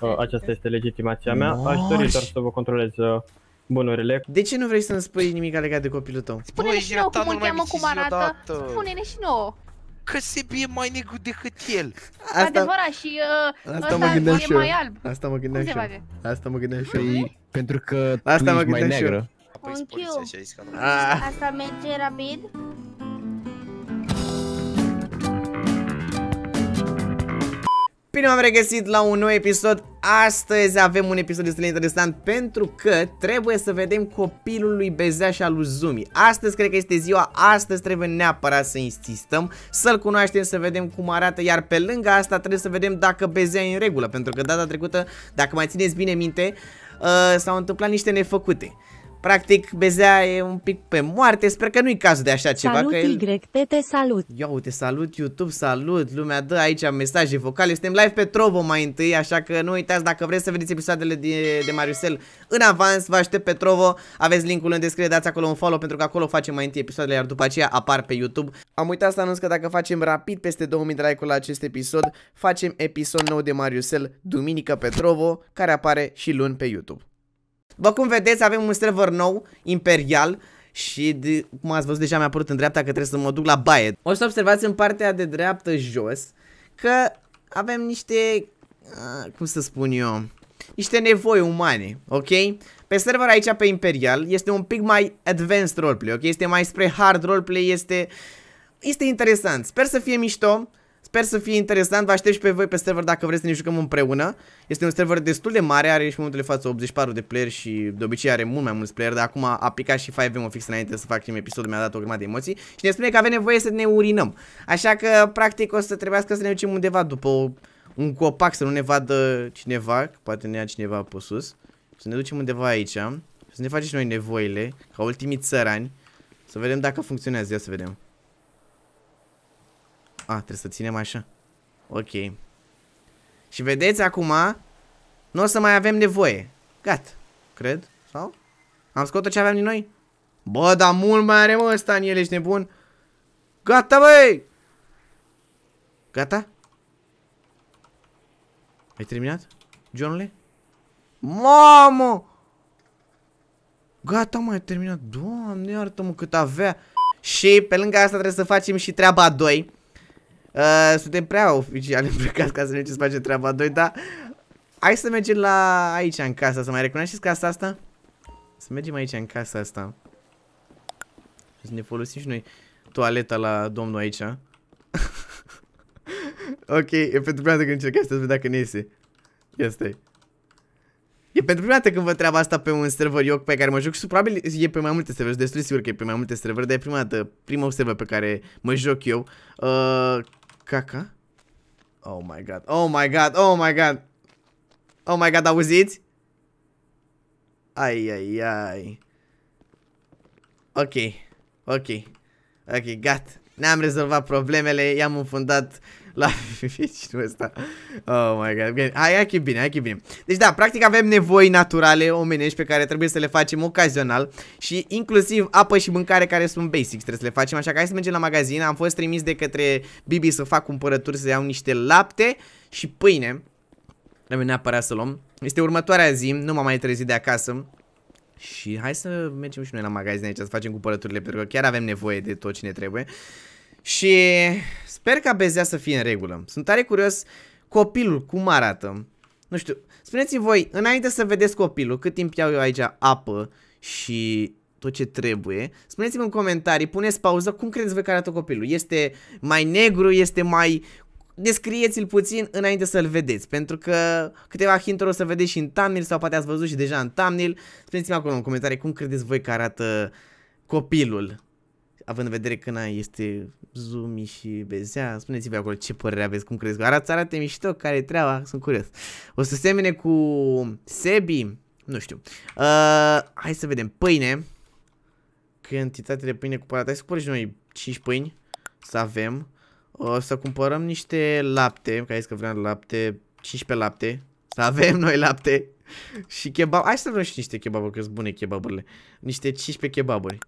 Uh, aceasta este legitimația mea. Aș dori doar să vă controlez uh, bunurile. De ce nu vrei să-mi spui nimic legat de copilul tău? Spune-ne și nouă cum îl cheamă, cum arată. Spune-ne și nouă. Că se e mai negru decât el. Asta... Adevărat și uh, asta mă gândeam și eu. mai alb. Asta mă gândeam și eu. Asta mă gândeam și eu. Păi, pentru că asta tu mă ești mai gândeam și eu. neagră. Apoi poliția și a zis că nu. Ah. Asta merge rapid? Bine am regăsit la un nou episod. Astăzi avem un episod destul de interesant pentru că trebuie să vedem copilul lui Bezea și al lui Zumi. Astăzi cred că este ziua, astăzi trebuie neapărat să insistăm, să-l cunoaștem, să vedem cum arată, iar pe lângă asta trebuie să vedem dacă Bezea e în regulă, pentru că data trecută, dacă mai țineți bine minte, uh, s-au întâmplat niște nefăcute. Practic, Bezea e un pic pe moarte, sper că nu-i cazul de așa ceva. Salut că el... Y, te salut. Ia uite, salut YouTube, salut, lumea dă aici mesaje vocale, suntem live pe Trovo mai întâi, așa că nu uitați dacă vreți să vedeți episoadele de, de Mariusel în avans, vă aștept pe Trovo, aveți linkul în descriere, dați acolo un follow pentru că acolo facem mai întâi episoadele, iar după aceea apar pe YouTube. Am uitat să anunț că dacă facem rapid peste 2000 de like-uri la acest episod, facem episod nou de Mariusel, duminică pe Trovo, care apare și luni pe YouTube. Bă, cum vedeți, avem un server nou, imperial, și de, cum ați văzut deja mi-a apărut în dreapta că trebuie să mă duc la baie. O să observați în partea de dreaptă jos că avem niște, uh, cum să spun eu, niște nevoi umane, ok? Pe server aici pe Imperial este un pic mai advanced roleplay, ok? Este mai spre hard roleplay, este, este interesant. Sper să fie mișto. Sper să fie interesant, vă aștept și pe voi pe server dacă vreți să ne jucăm împreună. Este un server destul de mare, are și în momentul de față 84 de player și de obicei are mult mai mulți player, dar acum a picat și 5M fix înainte să fac episodul, mi-a dat o grămadă de emoții și ne spune că avem nevoie să ne urinăm. Așa că, practic, o să trebuiască să ne ducem undeva după o, un copac, să nu ne vadă cineva, poate ne ia cineva pe sus. Să ne ducem undeva aici, să ne facem și noi nevoile, ca ultimii țărani, să vedem dacă funcționează, ia să vedem. A, trebuie să ținem așa. Ok. Și vedeți acum, nu o să mai avem nevoie. Gata. Cred. Sau? Am scos tot ce aveam din noi? Bă, dar mult mai are mă ăsta în el, ești nebun? Gata, băi! Gata? Ai terminat? Johnule? Mamă! Gata, mai ai terminat. Doamne, iartă-mă cât avea. Și pe lângă asta trebuie să facem și treaba 2. Uh, suntem prea oficial îmbrăcați ca să ne ce să facem treaba 2, dar hai să mergem la aici în casa, să mai recunoașteți casa asta? Să mergem aici în casa asta. Și să ne folosim și noi toaleta la domnul aici. ok, e pentru prima dată când încercăm să vedem dacă ne iese. Ia stai. E pentru prima dată când văd treaba asta pe un server eu pe care mă joc și probabil e pe mai multe servere, destul de sigur că e pe mai multe servere, dar e prima dată, primul server pe care mă joc eu. Uh, caca? Oh my god, oh my god, oh my god. Oh my god, auziți? Ai, ai, ai. Ok, ok, ok, gata. Ne-am rezolvat problemele, i-am înfundat la vecinul ăsta. Oh my god. Bine. Hai, hai că e bine, hai că e bine. Deci da, practic avem nevoi naturale omenești pe care trebuie să le facem ocazional și inclusiv apă și mâncare care sunt basics trebuie să le facem. Așa că hai să mergem la magazin. Am fost trimis de către Bibi să fac cumpărături, să iau niște lapte și pâine. Trebuie neapărat să luăm. Este următoarea zi, nu m-am mai trezit de acasă. Și hai să mergem și noi la magazin aici să facem cumpărăturile pentru că chiar avem nevoie de tot ce ne trebuie. Și sper ca Bezea să fie în regulă. Sunt tare curios copilul cum arată. Nu știu, spuneți-mi voi, înainte să vedeți copilul, cât timp iau eu aici apă și tot ce trebuie, spuneți-mi în comentarii, puneți pauză, cum credeți voi că arată copilul? Este mai negru, este mai... Descrieți-l puțin înainte să-l vedeți, pentru că câteva hint o să vedeți și în thumbnail sau poate ați văzut și deja în thumbnail. Spuneți-mi acolo în comentarii cum credeți voi că arată copilul având în vedere că na, este Zumi și Bezea, spuneți-vă acolo ce părere aveți, cum crezi că arată, arată mișto, care e treaba, sunt curios. O să semene cu Sebi, nu știu. Uh, hai să vedem, pâine, cantitate de pâine cumpărată, hai să cumpărăm și noi 5 pâini, să avem. O să cumpărăm niște lapte, că ai că vreau lapte, 15 lapte, să avem noi lapte. Și kebab, hai să vrem și niște kebaburi, că sunt bune kebaburile. Niște 15 kebaburi.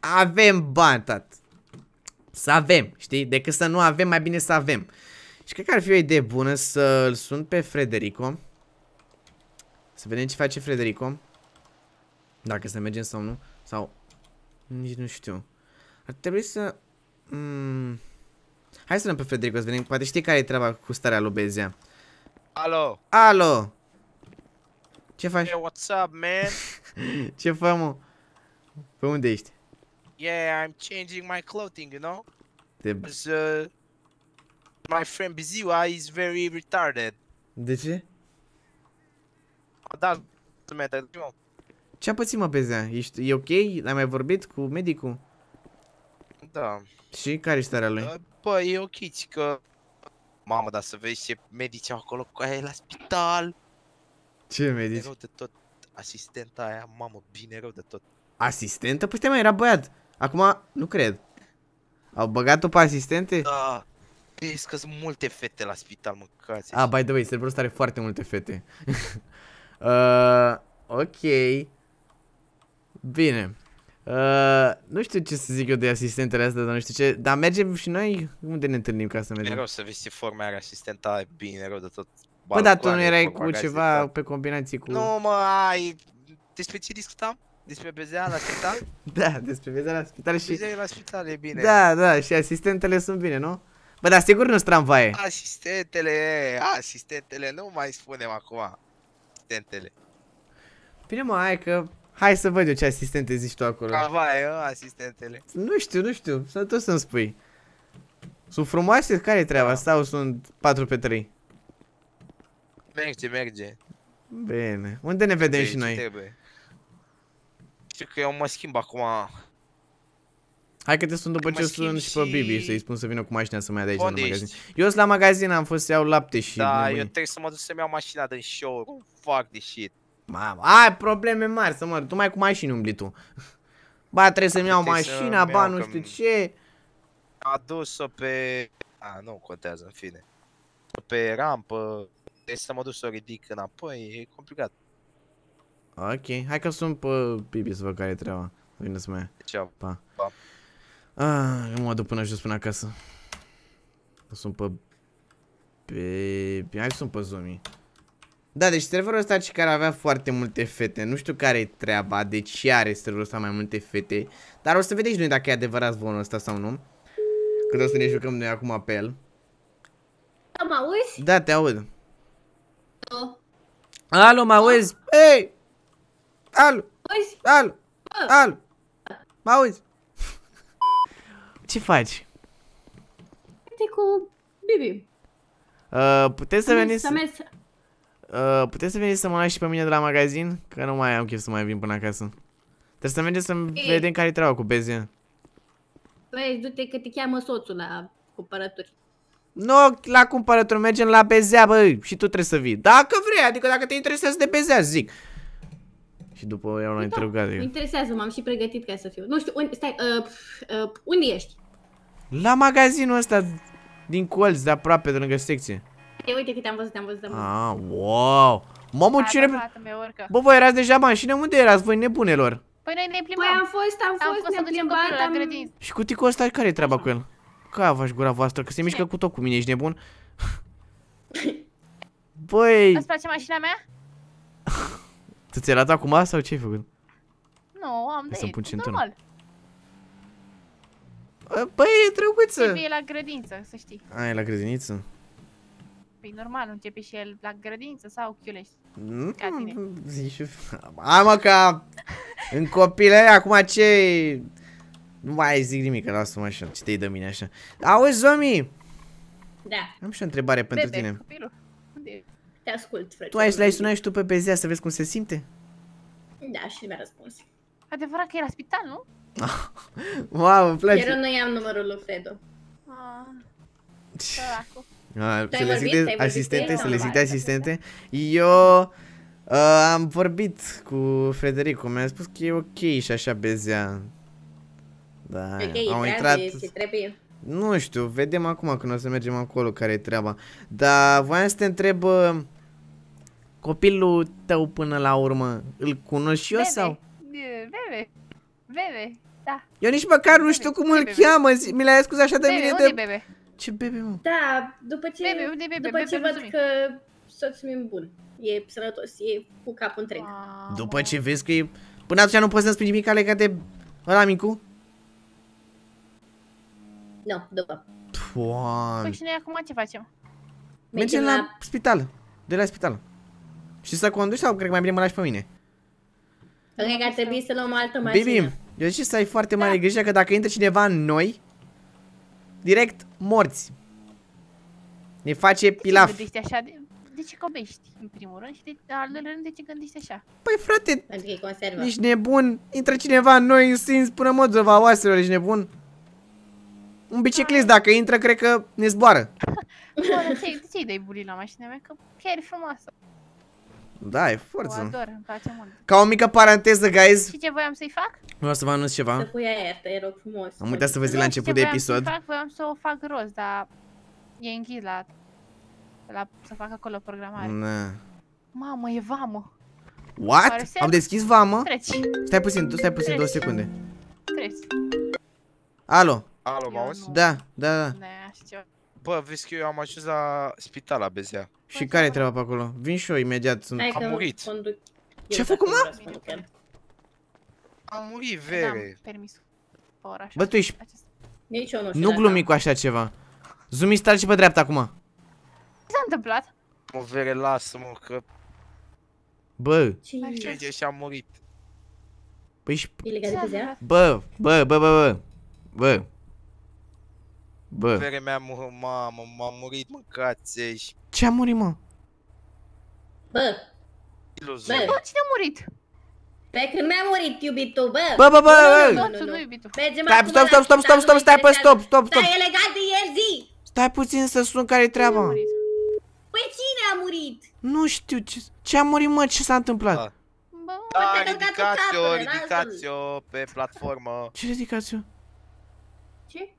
Avem bani, tat. Să avem, știi? Decât să nu avem, mai bine să avem. Și cred că ar fi o idee bună să-l sun pe Frederico. Să vedem ce face Frederico. Dacă să mergem sau nu. Sau... Nici nu știu. Ar trebui să... Mm... Hai să ne pe Frederico să vedem. Poate știi care e treaba cu starea lui Bezia. Alo! Alo! Ce faci? Hey, what's up, man? Ce fă, mă? Pe unde ești? Yeah, I'm changing my clothing, you know? Te... Because, uh, my friend Biziwa is very retarded. De ce? Da, să mete, eu. Ce-a pățit, mă, Bezia? Ești, e ok? Ai mai vorbit cu medicul? Da. Și care e starea lui? Uh, Bă, e ok, că... Mamă, dar să vezi ce medici au acolo cu aia la spital. Ce Bine medici? rău de tot. Asistenta aia, mamă, bine rău de tot. Asistentă? Păi stai, mai era băiat. Acum, nu cred. Au băgat-o pe asistente? Da. Vezi că sunt multe fete la spital, mâncați. Ah, by the way, serverul ăsta are foarte multe fete. uh, ok. Bine. Uh, nu știu ce să zic eu de asistentele astea, dar nu știu ce. Dar mergem și noi? Unde ne întâlnim ca să Bine mergem? rău să vezi ce forme are asistenta aia, bine rău de tot. Bă, dar tu nu Balcoane, erai cu propagande, ceva da. pe combinații cu... Nu, mă, ai... Despre ce discutam? Despre bezea la spital? Da, despre vizea la spital și... Bezea la spital, e bine. Da, da, și asistentele sunt bine, nu? Bă, dar sigur nu-s tramvaie. Asistentele, asistentele, nu mai spunem acum. Asistentele. Bine, mă, hai că... Hai să văd eu ce asistente zici tu acolo. Tramvaie, ă, asistentele. Nu știu, nu știu, să tu să-mi spui. Sunt frumoase? Care e treaba? Da. Sau sunt 4 pe 3? Merge, merge. Bine. Unde ne vedem Ce- și ce noi? Trebuie. Știu că eu mă schimb acum. Hai că te sun după Mă ce schimb sun și pe și- Bibi să-i spun să vină cu mașina să mai ia de aici de la Unde magazin. ești? Eu sunt la magazin, am fost să iau lapte și Da, eu nebunii. trebuie să mă duc să-mi iau mașina din showroom. Fuck this shit. Mamă, ai probleme mari să mă, tu mai cu mașini umbli tu. Ba, trebuie să-mi iau Trebuie să mașina, îmi ba, iau nu că- știu ce. A dus-o pe... A, nu contează, în fine. Pe rampă. Trebuie să mă duc să o ridic înapoi, e complicat. Ok, hai că sun pe Bibi să văd care e treaba. Vine să mai ia. Deci, au- Ah, eu mă duc până jos până acasă. Sunt pe... Pe... Hai să sun pe Zumi. Da, deci serverul ăsta ce care avea foarte multe fete. Nu știu care e treaba, de ce are serverul ăsta mai multe fete. Dar o să vedeți noi dacă e adevărat zvonul ăsta sau nu. Când o să ne jucăm noi acum pe el. Da, mă auzi? Da, te aud. Oh. Alo, mă auzi? Ei! Alo! Auzi? Alo! Alo! Mă auzi? Ce faci? Uite cu Bibi. Uh, puteți să veniți... Să mergi... Uh, puteți să veniți să mă luați și pe mine de la magazin? Că nu mai am chef să mai vin până acasă. Trebuie să mergem să Ei. vedem care-i treaba cu bezia. Vezi, du-te că te cheamă soțul la cumpărături. Nu, la cumpărături, mergem la bezea, bă, și tu trebuie să vii. Dacă vrei, adică dacă te interesează de bezea, zic. Și după iau la interogat Mă eu. interesează, m-am și pregătit ca să fiu. Nu știu, unde, stai, uh, uh, unde ești? La magazinul ăsta din colț, de aproape, de lângă secție. Ei, uite că te-am văzut, te-am văzut, te-am văzut. Ah, wow! Mamă, ce Hai, ne... bă, fată, mi urcă. Bă, voi erați deja în mașină? Unde erați voi, nebunelor? Păi noi ne Păi plimbăm. am fost, am Am fost, fost să ne-am ducem plimbat, copilul la am... grădină. Și cu ticul ăsta, care e treaba cu el? Ca faci gura voastră, că se mișcă cu tot cu mine, ești nebun? Băi, Îți place mașina mea? tu ți-ai luat acum sau ce ai făcut? Nu, am de să-mi pun aici, centura. normal. Băi, e drăguță! Trebuie la grădință, să știi. Ai, la grădiniță? Păi normal, începe și el la grădință sau chiulești. Nu, Ca tine. zici și... Hai mă, ca în copile, acum ce... Nu mai zic nimic, că lasă-mă așa, ce te-ai de mine așa. Auzi, Zomi, Da, am și o întrebare pentru Bebe, tine. copilul. Unde e? te ascult, frate. Tu ai să l-ai sunat și tu pe Bezea să vezi cum se simte? Da, și mi-a răspuns. Adevărat că e la spital, nu? Wow, îmi place. Chiar eu nu i-am numărul lui Fredo. Ah, săracu. A, Tu să ai le vorbit? zicte Ai vorbit asistente, cu el să sau le nu? zicte asistente. Eu uh, am vorbit cu Frederico, mi-a spus că e ok și așa bezea. Da, Ok, au e intrat... treabă, ce trebuie. Nu știu, vedem acum când o să mergem acolo care e treaba. Dar voiam să te întreb, uh, copilul tău până la urmă, îl cunosc și eu Bebe. sau? E, Bebe. Bebe. Da. Eu nici măcar nu știu cum îl Bebe. cheamă, zi- mi l-ai scuzat așa de Bebe, mine unde e de... Bebe? Ce bebe, mă? Da, după ce, Bebe, unde e Bebe? după Bebe ce nu văd zumi. că soțul meu bun. E sănătos, e cu capul întreg. Mamă. După ce vezi că e... Până atunci nu poți să-mi spui nimic legat de ăla micu? Nu, după. Păi Doamne. și noi acum ce facem? Mergem la spital. De la spital. Și să conduci sau cred că mai bine mă lași pe mine? Cred că ar trebui să luăm altă mașină. Bibi, eu zic să ai foarte mare grijă că dacă intră cineva în noi, direct morți. Ne face De ce pilaf. gândești așa? De, de ce cobești, în primul rând? Și de al doilea rând, de ce gândești așa? Păi frate, Pentru că e conservă. ești nebun. Intră cineva în noi în sins până măzăva oaselor, ești nebun. Un biciclist dacă intră, cred că ne zboară. Bă, de ce, de ce îi dai bully la mașina mea? Că chiar e frumoasă. Da, e O forță. ador, îmi place mult. Ca o mică paranteză, guys. Și ce voiam să-i fac? Vreau să vă anunț Să ceva. pui aer, te rog frumos. Am uitat să vă zic la Nu, început ce de voiam să-i episod. Fac, voiam să o fac roz, dar e închis la, la să fac acolo programare. Na. Mamă, e vamă. What? Oare se- Au deschis vamă? Treci, Stai puțin, stai puțin, două secunde. treci. Alo? Alo, mă Eu auzi? nu. Da, da, da. Ne, așa ceva. Bă, vezi că eu am ajuns la spital la Bezea. Și care e treaba pe acolo? Vin și eu imediat. Sunt... Hai Am că murit. conduc. Ce-a Eu făcut, dacă mă? vreau să conduc el. Am murit, N-am vere. permis pe oraș. Bă, tu ești... Acesta. Nici eu nu știu Nu dacă glumi am. cu așa ceva. Zumi stai și pe dreapta acum. Ce s-a întâmplat? Mă, vere, lasă-mă, că Bă, Ce Așa. plânge și am murit. păi și... e legat de pezea? Bă, bă, bă, bă, bă. Bă. Bă. Vere mea, mă, mamă, m-am murit, mâncați și Ce a murit, mă? Bă, iluzor. Bă. Bă, cine a murit? pe când mi-a murit iubitul, bă! Bă, bă, bă, Nu, bă. nu, Soțul nu, lui, nu. iubitul. Mergem Stai, acum stop, la stop, stop, spital, stop, stop, nu stai pe interesează. stop, stop, stop. Da, e legat de el, zi! Stai puțin să sun care e Cine a treaba. murit? Păi cine a murit? Nu știu ce... Ce a murit, mă? Ce s-a întâmplat? Da. Bă, Da, Poate că căcatul ridicați-o, capul, ridicați-o pe platformă. Ce ridicați-o? Ce? Cred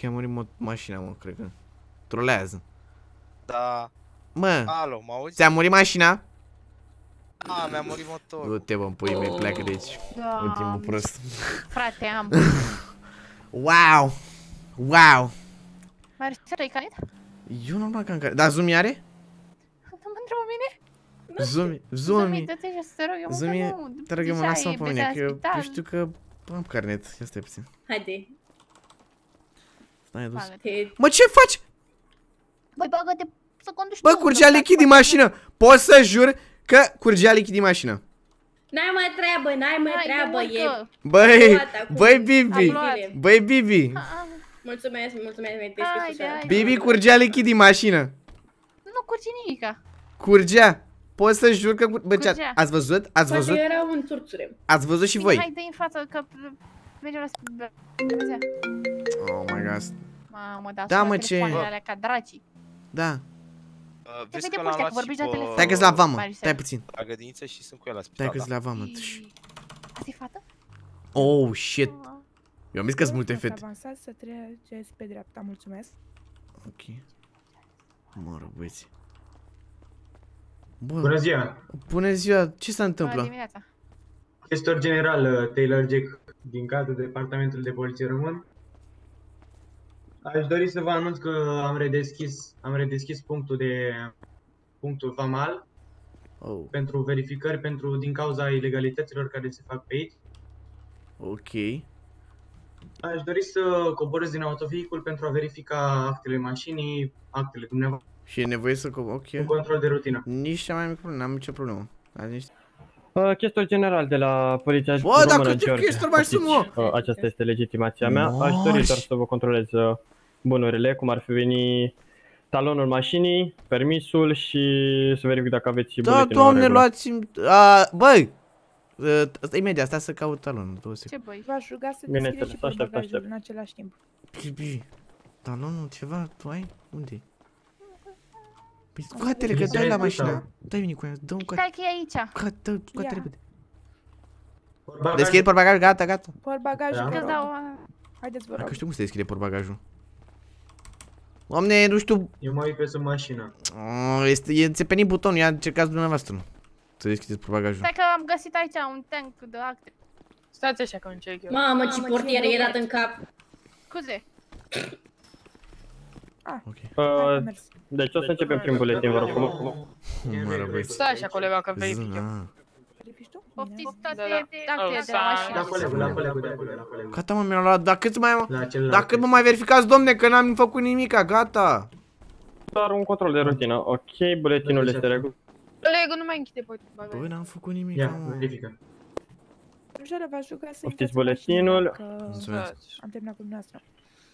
că a murit mo- mașina, mă, cred că. Trolează. Da. Mă, Alo, mă auzi? ți-a murit mașina? A, mi-a murit motorul. Du-te, bă, în puii mei, pleacă de aici. Ultimul Doamne, prost. Frate, am. Wow! Wow! Mai să ai canit? Eu nu am luat care. Dar Zumi are? Nu mă întreabă mine? Zumi, Zumi, Zumi. dă-te jos, te rog eu, mă, Zumi, că nu. te rog eu, mă, Deja lasă-mă e pe de mine, la că eu, spital. eu știu că am carnet. Ia stai puțin. Haide, Stai dus. Bagă-te. te... Mă, ce faci? Băi, bagă-te să conduci Bă, tu, curgea că lichid din faci- mașină. Pot să jur că curgea lichid din mașină. N-ai mai treabă, n-ai mai Hai, treabă, mă, e... că- Băi, luat acum. băi, Bibi. Am luat. Băi, Bibi. A, a, Mulțumesc, mulțumesc, mi-ai Haide, descris haide. Bibi curgea lichid din mașină. Nu curge nimica. Curgea. Pot să jur că... cur- Bă, ce Curgea. ați văzut? Ați văzut? Poate erau în turțure. Ați văzut și Bine, voi? Hai, dă în față, că mergem la... sp- Bezea. Oh my god. Mamă, da, Da, sună mă, ce- telefoanele alea ca dracii. Da. Uh, Te Vezi vede că pe l-am ăștia, luat că vorbești și la pe- telefon. Stai că-s la vamă. Marisel. Stai puțin. La grădiniță și sunt cu el la Stai spital, că-s da? la vamă. Ii, Asta e fată? Oh, shit. Ah. Eu am zis că sunt multe Ați fete. avansat să treceți pe dreapta, mulțumesc. Ok. Mă rog, băieți. Bă, Bună ziua! bună ziua, ce se Bună întâmplă? dimineața. Chestor general uh, Taylor Jack din cadrul Departamentului de Poliție Român. Aș dori să vă anunț că am redeschis, am redeschis punctul de punctul VAMAL Oh, pentru verificări pentru din cauza ilegalităților care se fac pe aici. ok. Aș dori să coborâți din autovehicul pentru a verifica actele mașinii, actele dumneavoastră, Și e nevoie să... co- un Ok. control de rutină. Nici cea mai mică problemă, n-am nicio problemă. Azi niște... Uh, chestor general de la Poliția Bă, Română, dar câte George. chestori mai sunt, mă? Uh, aceasta este legitimația mea. Aș dori Moș. doar să vă controlez uh, bunurile, cum ar fi veni talonul mașinii, permisul și să verific dacă aveți Da, buletinul în doamne, regulă. luați-mi... A, Băi! Uh, Asta imediat, stai să caut talonul, două secunde. Ce băi? V-aș ruga să Bineînțeles, deschideți și aștept, portbagajul aștept. în același timp. Bibi, talonul, ceva, tu ai? Unde Păi scoate-le, că dai la mașină. Dai vini cu ea, dă un coate. Stai că e aici. Scoate, dă, scoate Ia. repede. Portbagajul- Deschid portbagajul, gata, gata. Portbagajul, Da. vă Că-ți dau... rog. a, Haideți, vă Dacă rog. știu cum se deschide portbagajul. Doamne, nu știu... Eu mă uit pe sub mașină. Oh, este, e țepenit butonul, ia încercați dumneavoastră. Să deschideți portbagajul. Stai că am găsit aici un tank de acte. Stați așa că încerc eu. Mamă, ce Mamă, ce portier e dat băgat. în cap. Scuze. Ah, Ok. hai că Uh, mers. deci o să începem prin buletin, vă rog frumos. Mă rog, băieți. Stai așa, colega, că verific eu. Ah. Verifici tu? Bine. Poftiți toate Da, da. de actele de la Ăsta- mașină. Da, La colegul, la colegul, de acolo, la colegul. Gata mă, mi-au luat, dar cât mai... La celălalt. Dar cât mă mai verificați, domne, că n-am făcut nimica, gata. Doar un control de rutină. Ok, buletinul este regulă. Colegul, nu mai închide pe bagaj. Bă, n-am făcut nimic, Ia, mă. verifică. Domnișoară, v-aș ruga să Poftiți intrați în mașină, buletinul. dacă Mulțumesc. Am terminat cu dumneavoastră.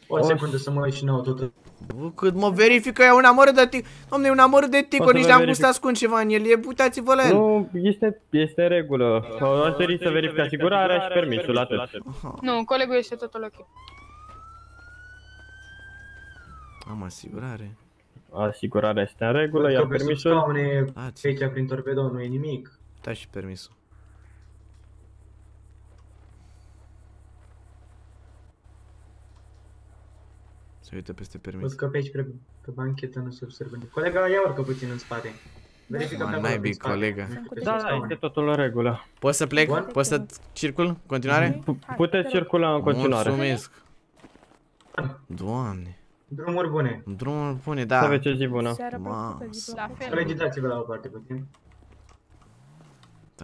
O secundă să mă uit și nouă totul. Bă, cât mă verifică, e un amor de tic. Domne, e un amor de tic, O să nici vă n-am cum verific. să ascund ceva în el. E, uitați-vă la el. Nu, este, este în regulă. Aș dori să verific asigurarea și permisul, atât. Aha, Nu, colegul este totul ok. am asigurare. Asigurarea este în regulă, iar Că pe sub permisul... scaune, Ați, pe aici prin torpedou nu e nimic. da și permisul. Se uită peste permis. Văd că pe aici, pe, pe banchetă, nu se observă nimic. Colega, ia urcă puțin în spate. Verifică Mă, pe acolo, naibii, prin spate. colega. Pe sub Da, da, scaune. este totul în regulă. Poți să plec? Bun. Poți să circul în continuare? Pu- Puteți circula în continuare. Mulțumesc. Doamne. Drumuri bune. Drumul bune, Să da. aveți o zi bună. Seara Ma, plăcută, zi La plăcută. fel. Colegii, vă la o parte puțin.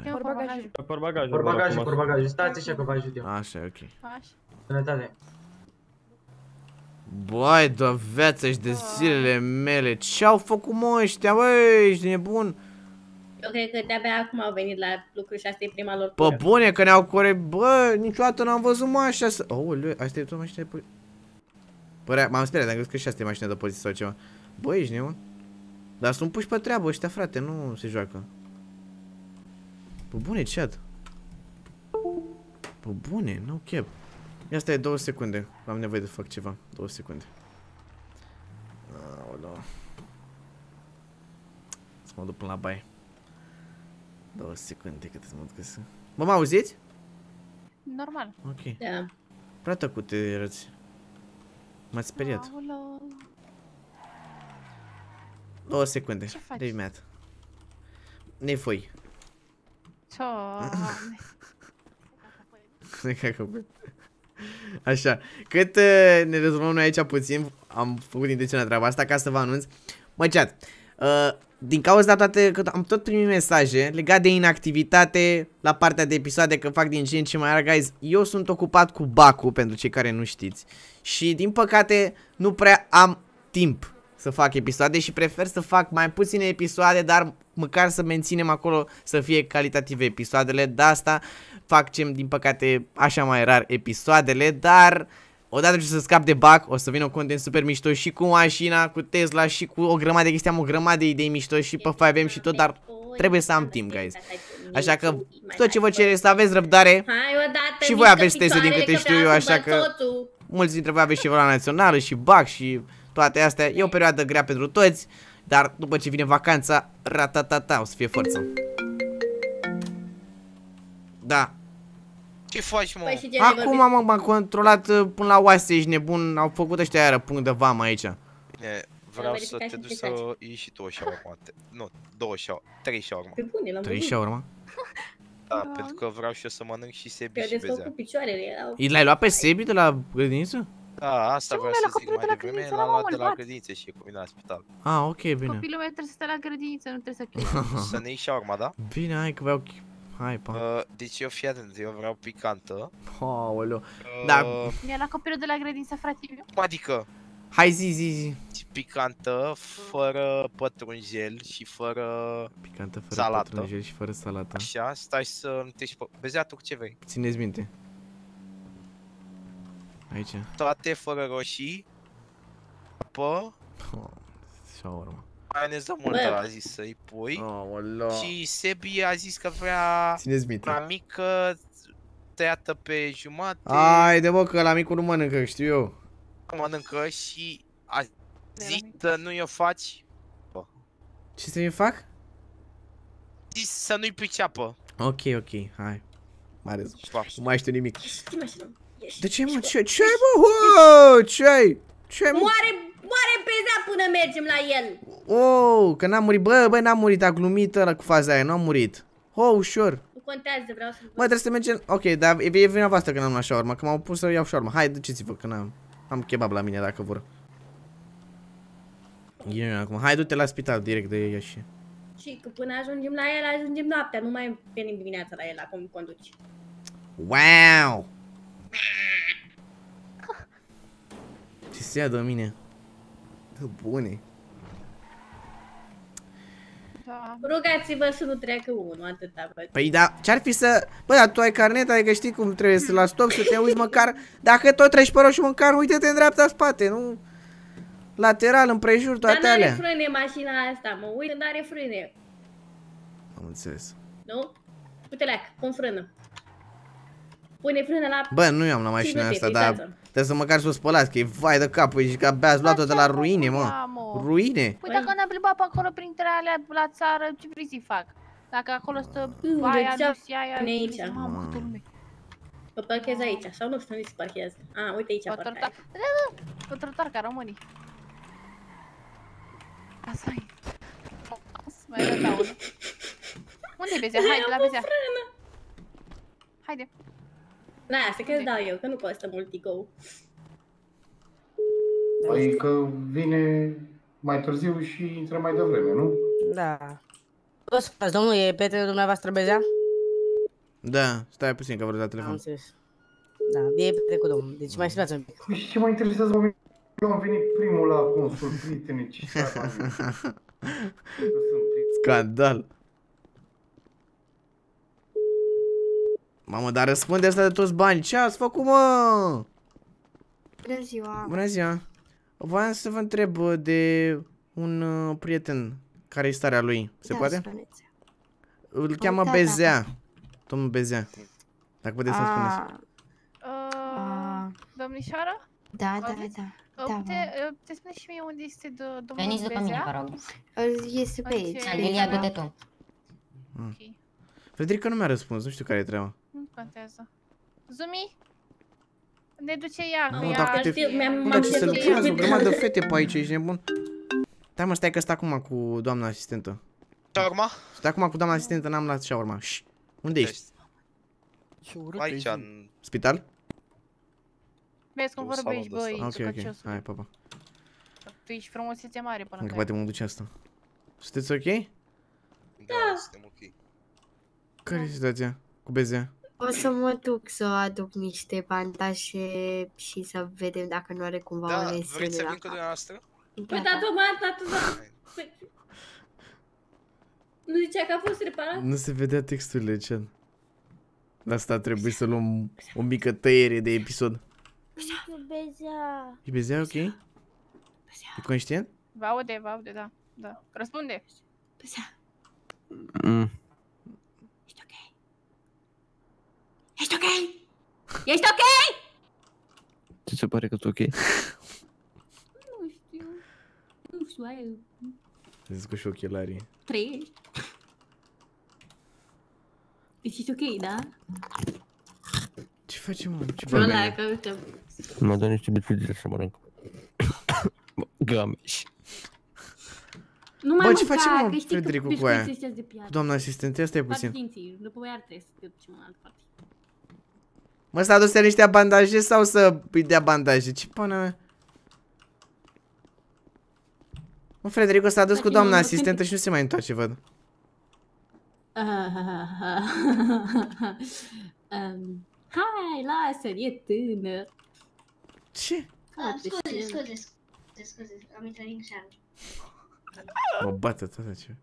Eu Porbagajul. bagajul. Porbagajul, vă rog Porbagajul, frumos. porbagajul. Stați așa că vă ajut eu. Așa, ok. Așa. Sănătate. Băi, de viața și de zilele mele. Ce-au făcut mă ăștia, băi, ești nebun? Eu cred că de-abia acum au venit la lucru și asta e prima lor Pe cură. bune că ne-au core... Bă, niciodată n-am văzut mă așa să... Aoleu, asta e tot mașina de poliție. Părea, m-am speriat, am crezut că și asta e mașina de poliție sau ceva. Bă, ești nebun? Dar sunt puși pe treabă ăștia, frate, nu se joacă. Pe bune, chat. Pe bune, nu chep. Ia stai două secunde, am nevoie de fac ceva. Două secunde. Aoleu. Să mă duc până la baie. Două secunde cât să mă duc să... Mă, mă auziți? Normal. Ok. Da. Prea tăcut erați. M-ați speriat. Aoleu. Două secunde. Ce faci? Deci meat. Ne foi. Doamne. Așa. Cât uh, ne rezolvăm noi aici puțin, am făcut intenționat treaba asta ca să vă anunț. Mă, chat, uh, din cauza toate, că am tot primit mesaje legat de inactivitate la partea de episoade, că fac din ce în ce mai rar, guys, eu sunt ocupat cu Bacu, pentru cei care nu știți. Și din păcate nu prea am timp să fac episoade și prefer să fac mai puține episoade, dar măcar să menținem acolo să fie calitative episoadele. De asta facem, din păcate, așa mai rar episoadele, dar odată ce o să scap de bug, o să vină un content super mișto și cu mașina, cu Tesla și cu o grămadă de chestii, am o grămadă de idei mișto și pe 5M și tot, dar trebuie să am timp, guys. Așa că tot ce vă cere să aveți răbdare, Hai odată, Și voi mișcă aveți teste din picioarele, câte că știu vreau eu, să așa văd că- totul. mulți dintre voi aveți și la națională și bug și toate astea. E o perioadă grea pentru toți, dar după ce vine vacanța, ratatata, o să fie forță. Da, Ce faci, mă? Păi și ce ne Acum vorbim? m-am m-am controlat uh, până la oase, ești nebun, au făcut ăștia iară punct de vamă aici. Bine, vreau să verificat te și duci ce să faci. iei și tu o shawarma. Te- Nu, două shawarma, trei shawarma. Pe bune, l-am Trei văzut. shawarma. Da, Da. pentru că vreau și eu să mănânc și sebi Eu și desfăcut bezea. picioarele, erau... I l-ai luat pe Sebi de la grădiniță? Da, asta Ce, vreau mă, să la zic copilul mai de la devreme, grădiniță, l-am la luat de mamă, la îl bat. grădiniță și e cu mine la spital. Ah, ok, bine. Copilul meu trebuie să stea la grădiniță, nu trebuie să chiuie. Să ne iei shawarma, da? Bine, hai că vreau... Hai, pa. Uh, deci eu fii atent, eu vreau picantă. Aoleu. Uh, Da. Mi-a la copilul de la grădiniță, frate meu. cum adică Hai zi, zi, zi. picantă, fără pătrunjel și fără... Picantă fără Salată. pătrunjel și fără salată. Așa, stai să nu te și pe... Bezea tu cu ce vrei? Țineți minte. Aici. Toate fără roșii, apă, Oh, shawarma. Maioneză multă a zis să-i pui. Aoleu. Și Sebi a zis că vrea Țineți minte. una mică, tăiată pe jumate, Hai de bă, că la micul nu mănâncă, știu eu. mănâncă și a zis să nu-i o faci, Ce să-i fac? zis să nu-i pui ceapă. Ok, ok, hai. Mare zi. Și fac. Nu mai știu nimic. Ieși din mașină. Ieși. De ce, mă? Ce, ce ai, bă? Wow, ce ai? Ce ai, mă? Moare, moare pe zea până mergem la el. Oh, că n-am murit. Bă, bă, n-am murit. A glumit ăla cu faza aia. Nu am murit. Oh, ușor. Nu contează, vreau să Bă, trebuie să mergem... Ok, dar e, e vina voastră că n-am luat shawarma, că m-au pus să iau shawarma. Hai, duceți-vă, că n-am... Am kebab la mine, dacă vor. E acum. Hai, du-te la spital direct de ea și... Și că până ajungem la el, ajungem noaptea, nu mai venim dimineața la el, la cum conduci. Wow! Ce se ia de mine? Dă bune. Da. Rugați-vă să nu treacă unul, atâta văd. Păi da, ce-ar fi să... Bă, dar tu ai carnet, adică știi cum trebuie să la stop, să te uiți măcar... Dacă tot treci pe roșu, măcar uite-te în dreapta spate, nu... Lateral, împrejur, Dar toate n-are alea. frâne mașina asta, mă uit când are frâne, Am înțeles. nu? Uite leac, pun frână. Pune frână la... Bă, nu eu am la mașina Ține-te, asta, dar uitați-o. trebuie să măcar să o spălați, că e vai de capul, și că abia ați luat-o de la Facem, ruine, mă, mă. ia, mă. Ruine? Păi dacă ne-am plimbat pe acolo printre alea la țară, ce vrei să-i fac? Dacă acolo stă Unde? aia, Exact. Lucy, aia, Pune aici. zic, Mamă, câtă lume. Mă parchez aici, sau nu știu unde se parchează. A, uite aici Pe parcare. trotuar. Da, da, pe trotuar ca românii. Asta e. Asta mai arăta unul. Unde e bezea? Haide, la bezea. Haide. Na, asta că dau eu, că nu costă mult ticou. Păi că vine mai târziu și intră mai devreme, nu? Da. Vă spuneți, domnul, e prietenul dumneavoastră Bezea? Da, stai puțin că vă la Am telefon. înțeles. Da, e prieten cu domnul. Deci mai spuneți un pic. Păi și ce mă interesează oamenii? Eu am venit primul la consul, prietene, ce să fac? Eu sunt pri- Scandal. Mamă, dar răspunde asta de toți bani. Ce ați făcut, mă? Bună ziua! Bună ziua. Voiam să vă întreb uh, de un uh, prieten care e starea lui. Se Da, poate? spuneți. Îl cheamă da, Bezea. Domnul Bezea. Dacă puteți să-mi spuneți. A, Uh, Domnișoară? da, da, Auziți? da. Uh, Da, Te, mă. uh, te spune și mie unde este de, domnul Veniți după mine, Bezea? vă rog. Este pe Ok. aici. Lilia, pe- du-te tu. Ok, Frederica nu mi-a răspuns, nu știu care e treaba. Nu contează. Zumi? Ne duce ea, cu Nu, ea. dacă te- știu, mi-am- Nu, m-am dar ce se pierdut. lucrează, o grămadă de fete pe aici, ești nebun. Da, mă, stai că stai acum cu doamna asistentă. Shawarma? Stai acum cu doamna asistentă, n-am luat shawarma. Șș. Unde ești? Aici, în... Spital? Vezi cum Un salon vorbești, de băi, salon. Ok, ok. țucăciosul. Hai, pa, pa. Tu ești frumusețe mare până Încă că poate mă duce asta. Sunteți ok? Da, suntem ok. Care e situația cu bezea? O să mă duc să aduc niște bandaje și să vedem dacă nu are cumva Da, o vreți lesiune să la vin cu cap. dumneavoastră? Păi da, Tomat, tatu, da. Păi- Nu zicea că a fost reparat? Nu se vedea texturile, ce De asta trebuie să luăm o mică tăiere de episod. Bezea. E bezea ok? E conștient? Vă aude, vă aude, da. Da. Răspunde. Bezea. Mm. Ești ok? Ești ok? Ești ok? Ți se pare că tu ok? Nu știu. Nu știu, ai Zic cu și ochelarii. trăiești. Deci ești ok, da? Ce facem, mă? Ce Ăla, băgăne? că uite. Mă dă niște bițuițe să mănânc. Gameș. Nu mai Bă, ce mânca, facem, mă, că știi că Fredericu, cu biscuiții aia? ăștia de piatră. Cu doamna asistentă, stai Faci puțin. dinții, după iar trebuie să te ducem în altă parte. Mă, să adus niște bandaje sau să îi dea bandaje? Ce pana mea? Mă, Frederico s-a dus cu Facem doamna un- asistentă și nu se mai întoarce, văd. um, hai, lasă e tânăr. Ce? Ah, scuze, scuze, scuze, scuze, am intrat din greșeală. Mă bată tot ce.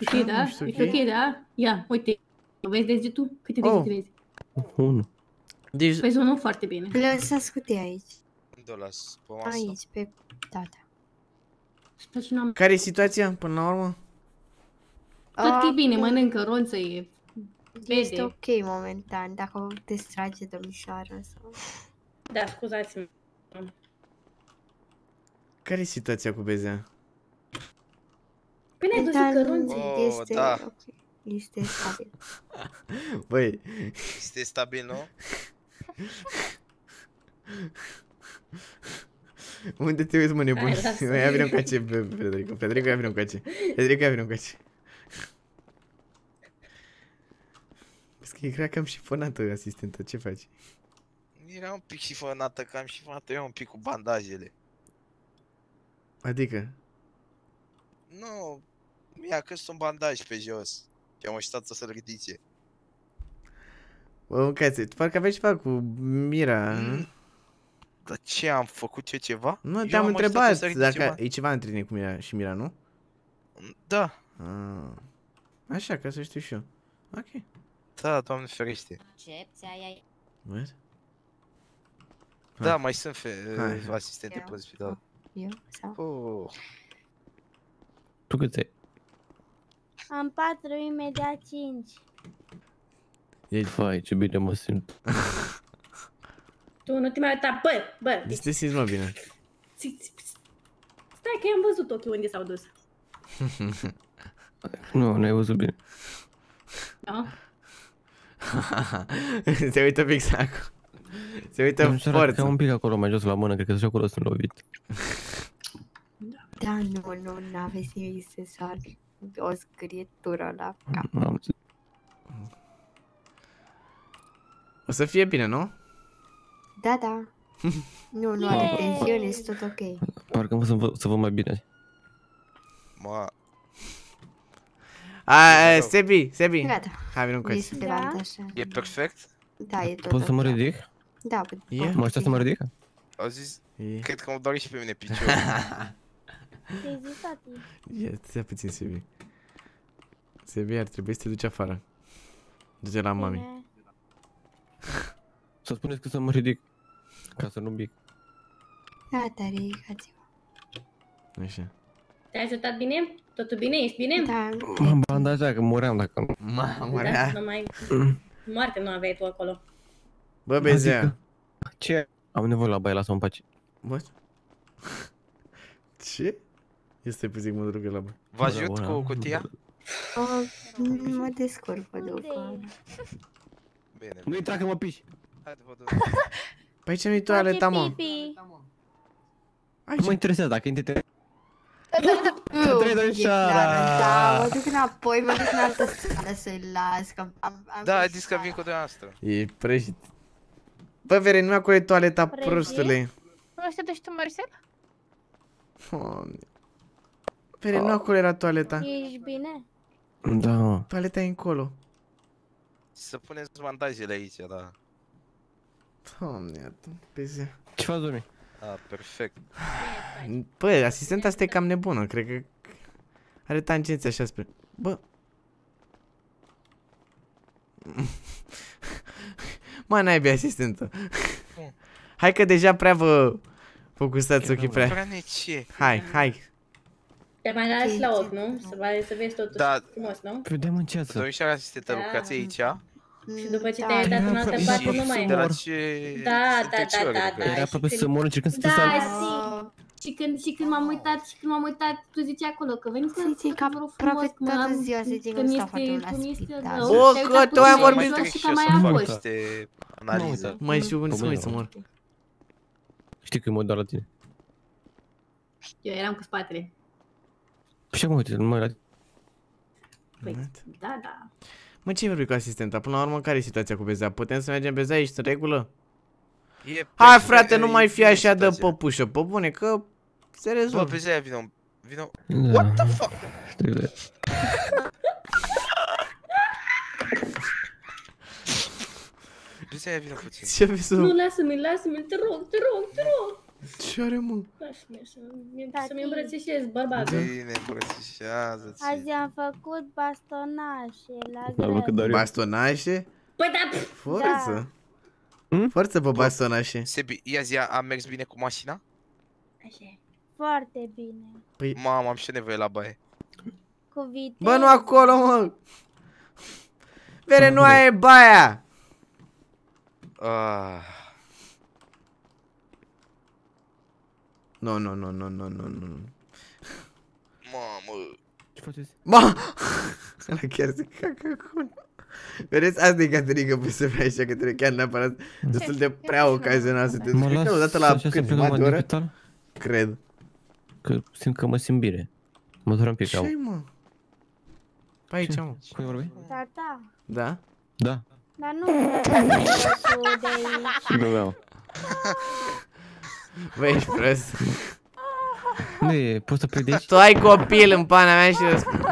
E ok, da? nu știu, E ok. ok, da? Ia, uite. Vezi degetul? Câte Oh. degete vezi? Unu. Deci, Vezi unul foarte bine. Lăsați cutia aici. Unde o las? Pe masă? Aici, pe... Da, da. Sper și n-am... care e situația până la urmă? Tot că e bine, Ah, mănâncă, ronță e. Este Vede. ok momentan, dacă o distrage domnișoara sau... Da, scuzați-mă. Care e situația cu bezea? Păi n-ai văzut că ronță Oh, este da. ok. Este stabil. Băi, Este stabil, nu? unde te uiți, mă nebun? Hai, lasă. Ia vină cu ace, Frederico. Frederico, ia vină cu ace. Frederico, ia vină cu ace. Vezi că e crea că am șifonată asistentă, ce faci? Era un pic șifonată, că am șifonat eu un pic cu bandajele. Adică? Nu, mi-a căs un bandaj pe jos. Și am așteptat să-l ridice. Bă, mâncați, parcă aveai ceva cu Mira, nu? Dar ce am făcut eu ceva? Nu, Eu te-am am așteptat întrebat să ridice dacă ceva. e ceva între tine cu Mira și Mira, nu? Da, Ah. Așa, ca să știu și eu. Ok. da, doamne ferește. Accepți, ai, ai. Văd? Da, Hai. mai sunt fe- Hai. asistente pe spital. Eu? Sau? Oh. Tu cât ai? Am patru, imediat cinci. E... Fai, ce bine mă simt. Tu nu te mai uita, bă, bă, Deci te simți, mă, bine. ți- ți- stai că i-am văzut ochii unde s-au dus. Nu, n-ai văzut bine. Da? Se uită fix acum. Se uită Am sărac, forță. Ca un pic acolo mai jos la mână, cred că și acolo sunt lovit. Da, nu, nu, n-aveți nimic să sar. O scrietură la cap. Am zis. O să fie bine, nu? Da, da. Nu, nu are tensiune, este tot ok. Parcă mă să vă, să vă mai bine. Mă, A, a, Sebi, Sebi. Gata. Hai, vină Nu cu se levanta așa. e perfect? Da, e tot Pot să mă ok. ridic? Da, pot. E? Mă aștept să mă ridic? Au zis, E. cred că mă doare și pe mine piciorul. Ți-ai zis, tati? Ia, stai puțin, Sebi. Sebi, ar trebui să te duci afară. Du-te la mami. Bine. Să spuneți că să mă ridic. Ca să nu bic. Gata, ridicați-vă. Așa. Te-ai ajutat bine? Totul bine? Ești bine? Da, M-am bandajat, că muream dacă nu. Mamă, Da, nu mai... Moarte nu aveai tu acolo. Bă, bezea. Adică, Ce? Am nevoie la baie, lasă-mă în pace. Bă? Ce? Este puțin mă duc la bă. Vă ajut cu cutia? oh, mă descurc pe după. Bine. Nu intra că mă piși. Haide, vă duc. Păi aici nu-i toaleta, mă. pipi. Nu mă interesează dacă intre Nu, trei de e seara. clar, Da, mă duc înapoi, mă duc în altă sală să-i las, că am, am, am Da, ai fost zis că vin cu dumneavoastră. E prăjit. Bă, Vere, nu acolo e toaleta, Prăjit? prostule. Nu să te duci tu, Marcel? Doamne. Vere, nu acolo era toaleta. Ești bine? Da, mă. Toaleta e încolo. Să puneți bandajele aici, da. Doamne, atunci, bezea. Ce faci, dormi? Ah, perfect. Bă, asistenta asta e cam nebună, cred că are tangențe așa spre... Bă... Mă, n-ai asistentă. Hai că deja prea vă focusați ochii prea. Vrane ce? Hai, hai. Te mai lași la ochi, nu? Să, va- să vezi totul Da. frumos, nu? Vedem în ceață. Domnișoara asistentă, Da. lucrați aici? Și după ce Da. te-ai uitat în altă Era parte, aproape nu mai să e. De la mor. ce... Da, da, sunteți da, ori, da, cred. da. Era aproape și să mor încercând să te Da, salve. și, și când, și când m-am uitat, și când m-am uitat, tu ziceai acolo că veniți Să zici că aproape toată ziua se zice că nu stau foarte mult la spital. O, că tu ai vorbit- Mai și trec că și mai eu să am fac fost. niște analize. uitat. Mai știu unde să mă uit să mor. Știi că mă doar la tine. Eu eram cu spatele. Păi și acum uite, nu mai la Păi, da, da. Mă, ce vorbi cu asistenta? Până la urmă, care e situația cu Bezea? Putem să mergem Bezea? Ești în regulă? E Hai, perfect, frate, nu e mai fi bine așa de situația. păpușă. Pe bune, că se Bă, rezolvă. pe zi vină, vină. Da. What the fuck? Știu de... Pe zi vină puțin. Ce aveți să... Nu, lasă-mi, lasă-mi, te rog, te rog, te rog. Ce are, mă? Lasă-mi să-mi Tati. să-mi îmbrățișez bărbatul. Bine, îmbrățișează-ți. Azi am făcut bastonașe la Da, bă, că greu. doar eu. Bastonașe? Păi da, Forță. Hmm? Forță pe bastonașe. Sebi, ia zi, a mers bine cu mașina? Așa. Foarte bine. Mamă, am și nevoie la baie. Cu viteză. Bă, nu acolo, mă! Vere, nu ai baia! Ah, Nu, nu, nu, nu, nu, nu, nu. mamă. Ce faceți? Ma! Ăla chiar se cacă acolo. Vedeți, asta e Caterica pui să fie așa că trebuie chiar neapărat destul de prea ocazional să te duci. Mă Cred las că odată la așa să cât, plecăm jumătate la de oră? spital? Cred. Că simt că mă simt bine. Mă doar un pic ce au. ai, mă? Pe aici, mă. Cum vorbi? Tata. Da? Da. Dar nu vreau de aici. Nu vreau. Bă, ești prost. Nu e, poți să pleci de aici? Tu ai copil în pana mea și răspund.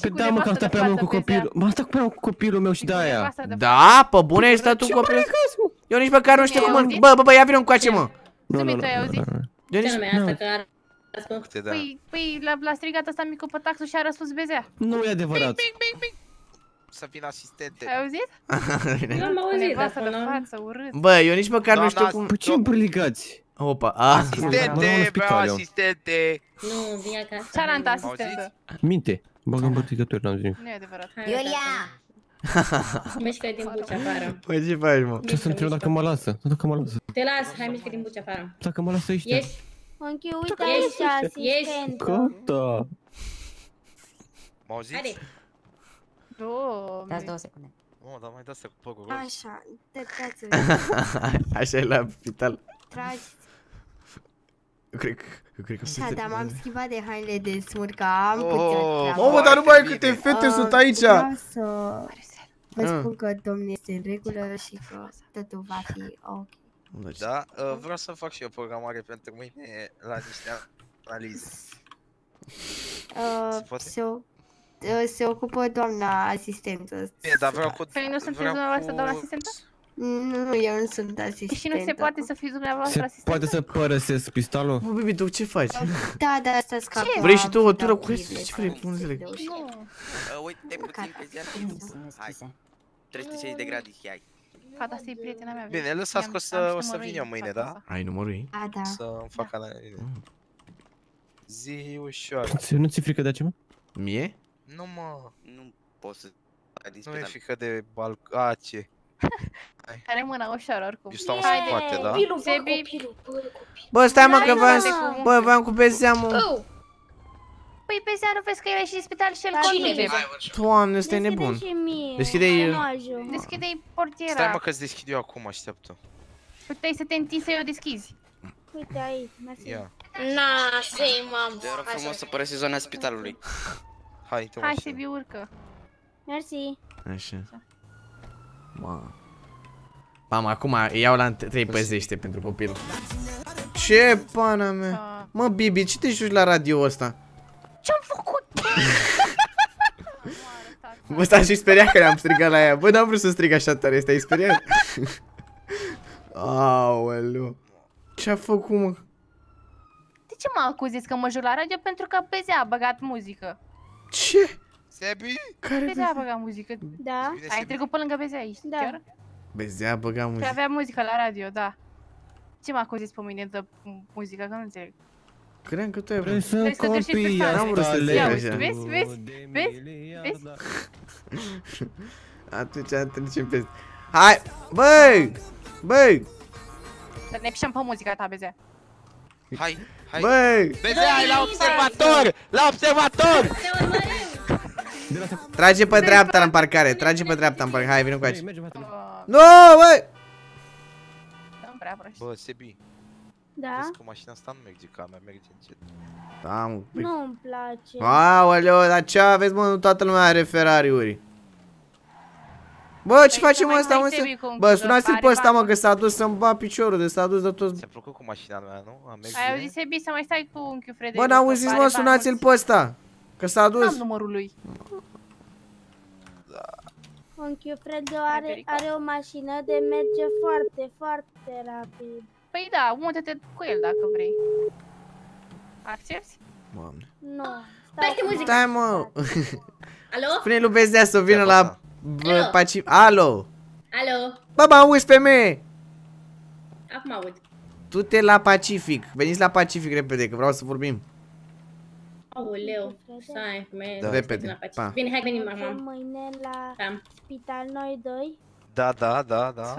Păi da, mă, că am stat prea mult cu copilul. M-am stat prea mult cu copilul meu și de aia. Da, pe bune ai stat tu cu copilul? Eu nici măcar nu știu cum... îl- Bă, bă, bă, ia vină încoace, mă. Nu, nu, tu ai auzit? Eu Ce nici... nume e asta? Că ar răspund. Da. Păi, păi l-a, l-a strigat ăsta micu pe taxul și a răspuns bezea. Nu e adevărat. Să vină asistente. Ai auzit? Nu am auzit, Nevastă dar de până... față, urât. Bă, eu nici măcar nu Doamna, știu cum... Păi ce îmbrăligați? Opa, a. Asistente, vreau spital, eu. asistente. Nu, vii acasă. Cealaltă Hai, asistentă. Minte. Bagă în bătăgături, n-am zis nimic. Nu e adevărat. hai, Mișcă din buci afară. Păi ce faci, mă? Ce să-mi trebuie dacă mă lasă? Nu dacă mă lasă. Te las, hai mișcă din buci afară. Dacă mă lasă ăștia. Ieși, Închi, uite Ieși, aici ieși. asistentă. Gata. Mă auziți? haide. Doamne. Dați două secunde. Mă, dar mai dați cu părul roz. Așa, dați Așa e la spital. Tragi. Eu cred că... Eu cred că... Așa, dar m-am schimbat de hainele de smurt, că am Oh, puțin treabă. Mamă, dar nu mai ai câte fete Uh, sunt aici! Vreau să vă Ah. spun că domnul este în regulă și că totul va fi ok. Da, uh, vreau să fac și eu programare pentru mâine la niște analize. Uh, Se poate? se, o- uh, se ocupă doamna asistentă. Bine, dar vreau cu... Păi nu sunteți vreau dumneavoastră cu- doamna asistentă? Nu, nu, eu nu sunt asistentă. Și nu se poate să fiți dumneavoastră Se asistentă? poate să părăsesc spitalul? Mă, Bibi, tu ce faci? Da, da, asta scapă. Ce? Vrei și tu o tură cu Datoriile ce vrei? sau Nu înțeleg. de ușă. Nu. Uh, uite puțin pe ziar. Hai. 360 de grade, hai. Fata asta e prietena mea. Bine, lăsați că o să, o să vin eu mâine, da? Ai numărul ei? A, da. Să-mi fac analize. Zi ușoară. Nu ți-e frică de aceea, mă? Mie? Nu mă, Nu pot să... nu e frică de balcace. Are mâna ușoară oricum. Eu stau în Haide. spate, da? Copilul, bă, Sebi. copilul, bă, copilul. Bă, stai mă că Hai, v-am... mă. Bă, v-am cu bezea, mă. Oh, Păi pe seara nu vezi că era și în spital și el Cine conduce. vezi? Doamne, ăsta e Deschide nebun. și mie. Deschide-i- Nu ajung. Deschide-i Stai portiera. mă că-ți deschid eu acum, așteaptă. Puteai să te întinzi să o deschizi. Uite aici, mersi. Ia. na, sei, mam. Te rog frumos să părăsi zona spitalului. Hai, te Hai, mă Sebi, urcă. Mersi. Așa. Mamă. Mamă, acum iau la 3 păzește pentru copil. Ce pana mea? Mă, Bibi, ce te joci la radio ăsta? Ce-am făcut? Bă, stai și speria că ne-am strigat la ea. Bă, n-am vrut să strig așa tare, stai speriat? Aoleu. Ce-a făcut, mă? De ce mă acuzeți că mă joc la radio? Pentru că Bezea a băgat muzică. Ce? Sebi? Care Bezea a băgat muzică. Da? Ai trecut pe lângă Bezea aici, Da. chiar? Bezea băga Că muzică. avea muzică la radio, da. Ce mă acuzeți pe mine de muzică? Că nu înțeleg. Credeam că tu ai Vrei vrut. să Vrei să duci și copii pe N-am vrut să asta zic Ia așa. uite, vezi, vezi, vezi, vezi? Atunci trecem peste. Hai, băi! Băi! Să ne pișăm pe muzica ta, Bezea. Hai, hai. Băi! Vezi, hai la observator! La observator! Trage pe dreapta în parcare, trage pe dreapta în parcare. Hai, vină cu aici. Mergem, fratele. Nu, băi! Nu prea proști. Bă, Sebi, Da? vezi că mașina asta nu merge ca a mea, merge încet. Da, mă. păi- Nu-mi place. Aoleu, dar ce aveți, mă? Nu toată lumea are Ferrari-uri. Bă, ce Păi facem să mai ăsta, mai mă? trebuie să- cu un Bă, cuvânt, sunați-l are pe ăsta, mă, bani. că s-a dus să-mi ba piciorul, de s-a dus de tot. Ți-a plăcut cu mașina mea, nu? A mers Ai bine? auzit, Sebi, să mai stai cu unchiul Frederic. Bă, n-auziți, mă, sunați-l pe ăsta. Că s-a N-am dus. numărul lui. Unchiul Fredo are, are o mașină de merge foarte, foarte rapid. Păi da, unde-te cu el dacă vrei. Accepti? Doamne. Nu. Taște muzica. Stai, mă. Alo? Spune lui Bezdea să vină la... Bă, Alo. Paci... Alo. Alo? Bă, mă auzi pe mine. Acum aud. Tu te la Pacific. Veniți la Pacific repede, că vreau să vorbim. Aoleu. Stai, me... Da. Repede, pa. Bine, hai venim Mergem acum. mâine la Da. spital noi doi. Da, da, da, da.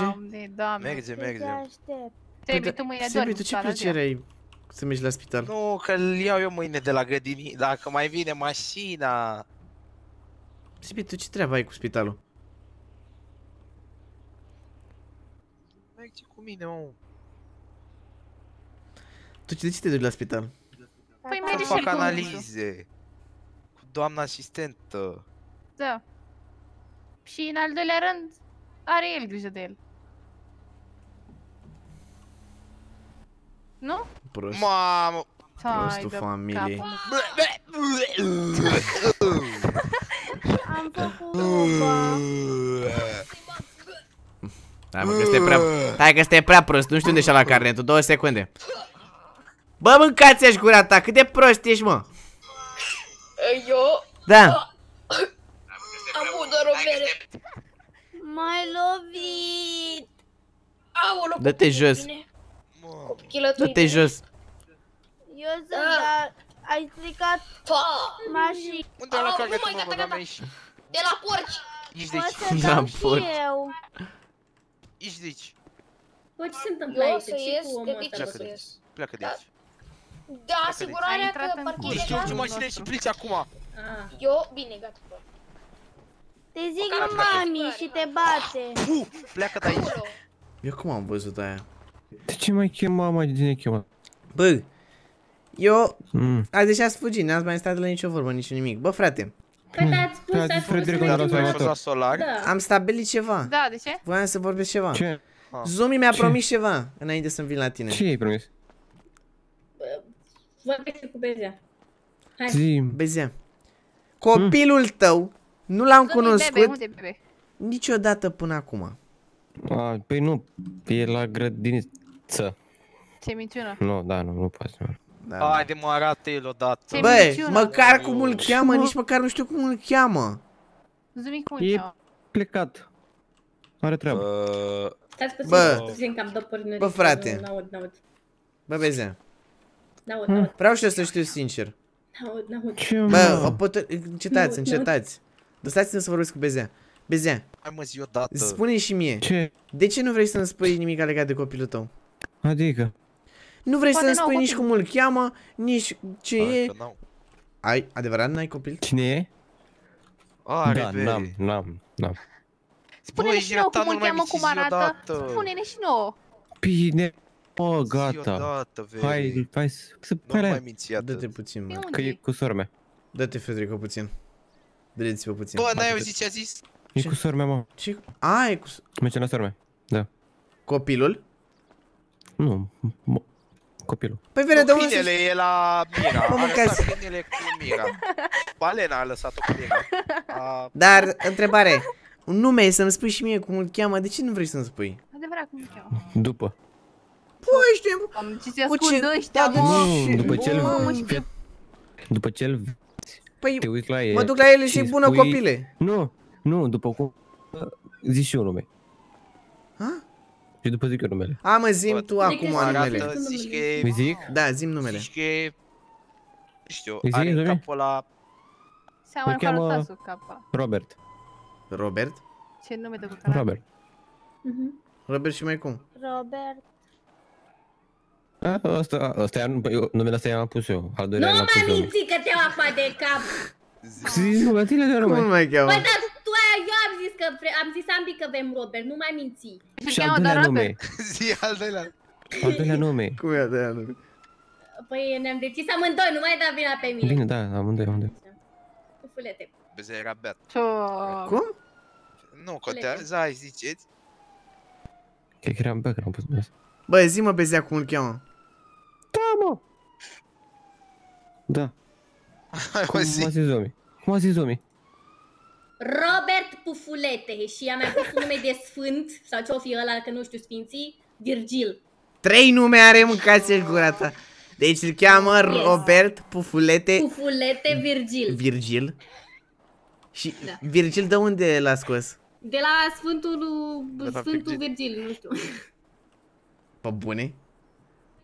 Doamne, doamne. Merge, Te merge. aștept. Sebi, tu mâine Sebi, dormi tu ce toată ziua. plăcere ai să mergi la spital? Nu, că îl iau eu mâine de la grădini, dacă mai vine mașina. Sebi, tu ce treabă ai cu spitalul? Merge cu mine, mă. Tu ce de ce te duci la spital? Păi Să merge și fac el cu analize. Cu doamna asistentă. Da. Și în al doilea rând, are el grijă de el. Nu? Prost. Mamă! Prostul familiei. Am făcut uva. Hai mă, că este prea... Hai că este prea prost, nu știu unde și-a la carnetul, două secunde. Bă, mâncați-aș gura ta, cât de prost ești, mă? Eu Da. am avut doar o bere. M-ai lovit. Aoleu, Dă-te jos. Dă-te jos. Eu sunt, dar ai stricat mașina. Unde la nu mai, mă, gata. De la porci. Ești dau și pot. eu. Ești deci. Bă, ce se întâmplă Eu aici? Ce cu omul de ăsta? Pleacă de aici. Pleacă de Da. aici. De asigurarea Ai intrat că în parchezi Deci așa? duci mașină și plici acum. Ah. Eu, bine, gata. bă. Te zic lui mami și te bate. Puh, pleacă de aici. Eu cum am văzut aia? De ce mai chema, mai de chema? Bă, eu... Mm. Azi deja ați fugit, n-ați mai stat la nicio vorbă, nici nimic. Bă, frate, Păi da, ați spus, Păi a ați zis spus Frederic să când a mergem luat la- salvator. solar. Da. am stabilit ceva. Da, de ce? Voiam să vorbesc ceva. Ce? Zumi mi-a Ce? promis ceva înainte să-mi vin la tine. Ce ai promis? Vorbește cu Bezea. Hai. Zi. Bezea. Copilul tău nu l-am Zumi, bebe, cunoscut unde e bebe? niciodată până acum. A, păi nu, e la grădiniță. Ce minciună. Nu, da, nu, nu poate. Nu. Da, Haide mă, arată el odată. Ce Băi, minciună. măcar cum îl cheamă, nici măcar nu știu cum îl cheamă. Zumi cum E- e cheamă? Plecat. Are treabă. Uh, Stați puțin, Bă. stați puțin că am dat pornire. Bă, frate. N-aud, n-aud. Bă, Bezea, N-aud, n-aud, vreau și eu să știu sincer. n-aud, n-aud. Ce, Bă, o mă? pot... încetați, Nu, încetați. Lăsați-mă să vorbesc cu Bezea. Bezea, hai mă zi odată. spune și mie, Ce? de ce nu vrei să-mi spui nimic legat de copilul tău? Adică? Nu vrei Poate să-mi n-au spui nici copil. cum îl cheamă, nici ce Hai e. că n-au. Ai, adevărat, n-ai copil? Cine e? Are, Da, bere. n-am, n-am, n-am. Spune-ne Băi, și nouă Jata, cum îl nu mai cheamă, mi cum zi arată. odată. Spune-ne și nouă. Bine, o, Zi gata. odată, veri. Hai, hai să, să Nu hai mai la minți atât. Dă-te puțin, Pe mă. unde Că e e? cu sora mea. Dă-te, Federico, puțin. Vedeți-vă puțin. Bă, n-ai Atât. auzit ce a zis? E Ce? cu sora mea, mă. Ce? A, e cu... Merge la sora mea. Da. Copilul? Nu, mo- copilul. Păi vede de unde Câinele să... e la Mira. Mă, A mâncați. lăsat câinele cu Mira. Balena a lăsat-o cu Mira. A... Dar, întrebare. Un nume, să-mi spui și mie cum îl cheamă, de ce nu vrei să-mi spui? Adevărat cum îl cheamă. După. Păi, știu. Am ce se Cu ascund ce- ăștia, da, mă. Nu, după ce Mamă, și îl... După ce îl Păi, te uiți la el mă duc la ele și și bună spui- copile. Nu, nu, după cum... Zici și eu nume. Ha? Și după zic eu numele. A, mă, zim tu acum numele. Arată, zici că e... Îi zic? Da, zim numele. Zici că e... Nu știu, Îi zic, are în Zumi? capul ăla... Seamănă Îl cheamă- cu arătasul capa. Robert. Robert? Ce nume de cu canal. Robert. Mhm. Robert și mai cum? Robert. A, Asta, asta e, eu- numele ăsta i-am pus eu. Al Nu doilea l-am mai pus eu. minți că te iau acum de cap. Zici numele tine de Cum îl nume. mai cheamă? Băi, dar tu aia, eu am zis că vre- am zis ambii că vrem Robert, nu mai minți. Și Și al cheamă doar doilea nume. Robert. Zi al doilea. Al doilea nume. Cum e de nume? Păi ne-am decis amândoi, nu mai da vina pe mine. Bine, da, amândoi, amândoi. Fulete. Beze era beat. Ce... Cum? Nu contează, hai ziceți. Cred că eram pe că am pus numele ăsta. Bă, zi mă, Bezea, cum îl cheamă? Da, mă. Da. Hai Cum mă a zi. zis Zomi? Cum a zis Zomi? Robert Pufulete și i-a mai pus un nume de sfânt, sau ce-o fi ăla, că nu știu sfinții, Virgil. Trei nume are, mâncați gura ta. Deci îl cheamă Robert Pufulete Pufulete Virgil. Virgil. Și Da. Virgil de unde l-a scos? De la Sfântul, De la Sfântul Virgil. Virgil, nu știu. Pe bune?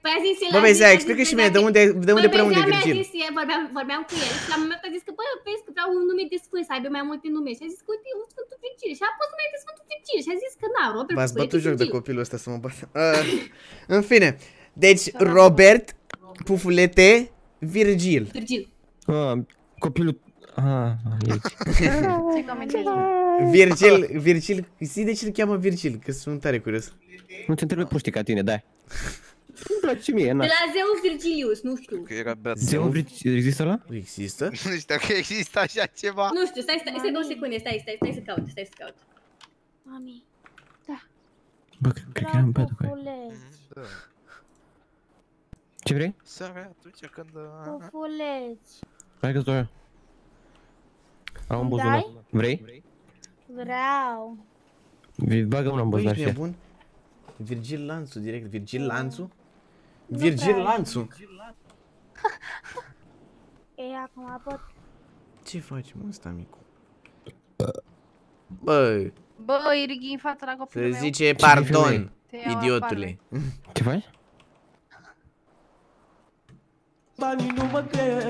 Păi a zis el, Bă, a Bezea, zis- a explică zis și mie de Bezea unde, de unde Bă, până unde Bezea mi-a Virgil. zis, el, vorbeam, vorbeam cu el și la un moment dat a zis că, bă, vezi că vreau un nume de sfânt, să aibă mai multe nume. Și a zis că, uite, e un Sfântul Virgil. Și a pus numele de Sfântul Virgil. Și a zis că, na, Robert V-ați Pufulete bătut joc de Virgil. copilul ăsta să mă bat. Uh, în fine. Deci, Robert Pufulete Virgil. Virgil. Ah, copilul... Ah, aici. Ce comentezi? Virgil, Virgil, zi de ce îl cheamă Virgil, că sunt tare curios. Nu te întreb proștii ca tine, da. Îmi place și mie, na. De la zeul Virgilius, nu știu. Că era beat. Zeu există la? Există? Nu știu că există așa ceva. Nu știu, stai, stai, stai două secunde, stai, stai, stai să caut, stai să caut. Mami. Bă, cred- cred că eram beat cu aia. Pufule. Ce Ce vrei? Seara atunci când... Pufuleți. Hai că-ți dau eu. Am un Îmi buzunar. dai? Vrei? Vreau. Vi- Bagă una în Băi, buzunar ești și ia. nebun? Virgil Lanțu, direct. Virgil Lanțu? Virgil prea. Lanțu! Ei, acum pot. Ce faci, mă, ăsta, micu? Băi, Bă, îi righi în fața la copilul se meu. zice pardon, Te iau idiotule. Ce faci?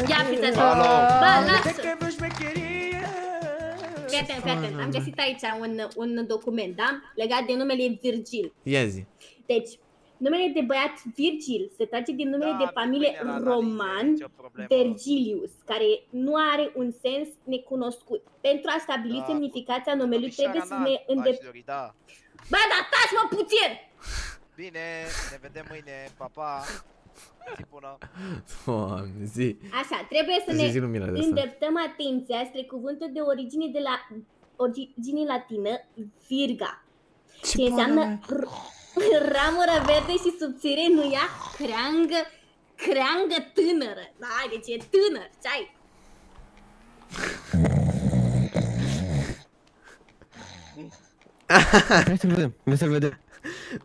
Ia fiți așa. Alo. Bă, lasă. Fii atent, fii atent. Am găsit aici un, un document, da? Legat de numele Virgil. Ia zi. Deci, numele de băiat Virgil se trage din numele Da, de familie roman Vergilius, care nu are un sens necunoscut. Pentru a stabili Da, semnificația numelui trebuie să ne Aș îndep... dori, da. Bă, dar taci mă puțin! Bine, ne vedem mâine, pa, pa. Zi bună. Doamne, zi. Așa, trebuie să Zi, ne zi lumina de asta. îndreptăm atenția spre cuvântul de origine de la origine latină, virga. Ce, înseamnă r- ramură verde și subțire, nu ea creangă, creangă tânără. Da, deci e tânăr, ce ai? Hai să-l vedem, hai să-l vedem.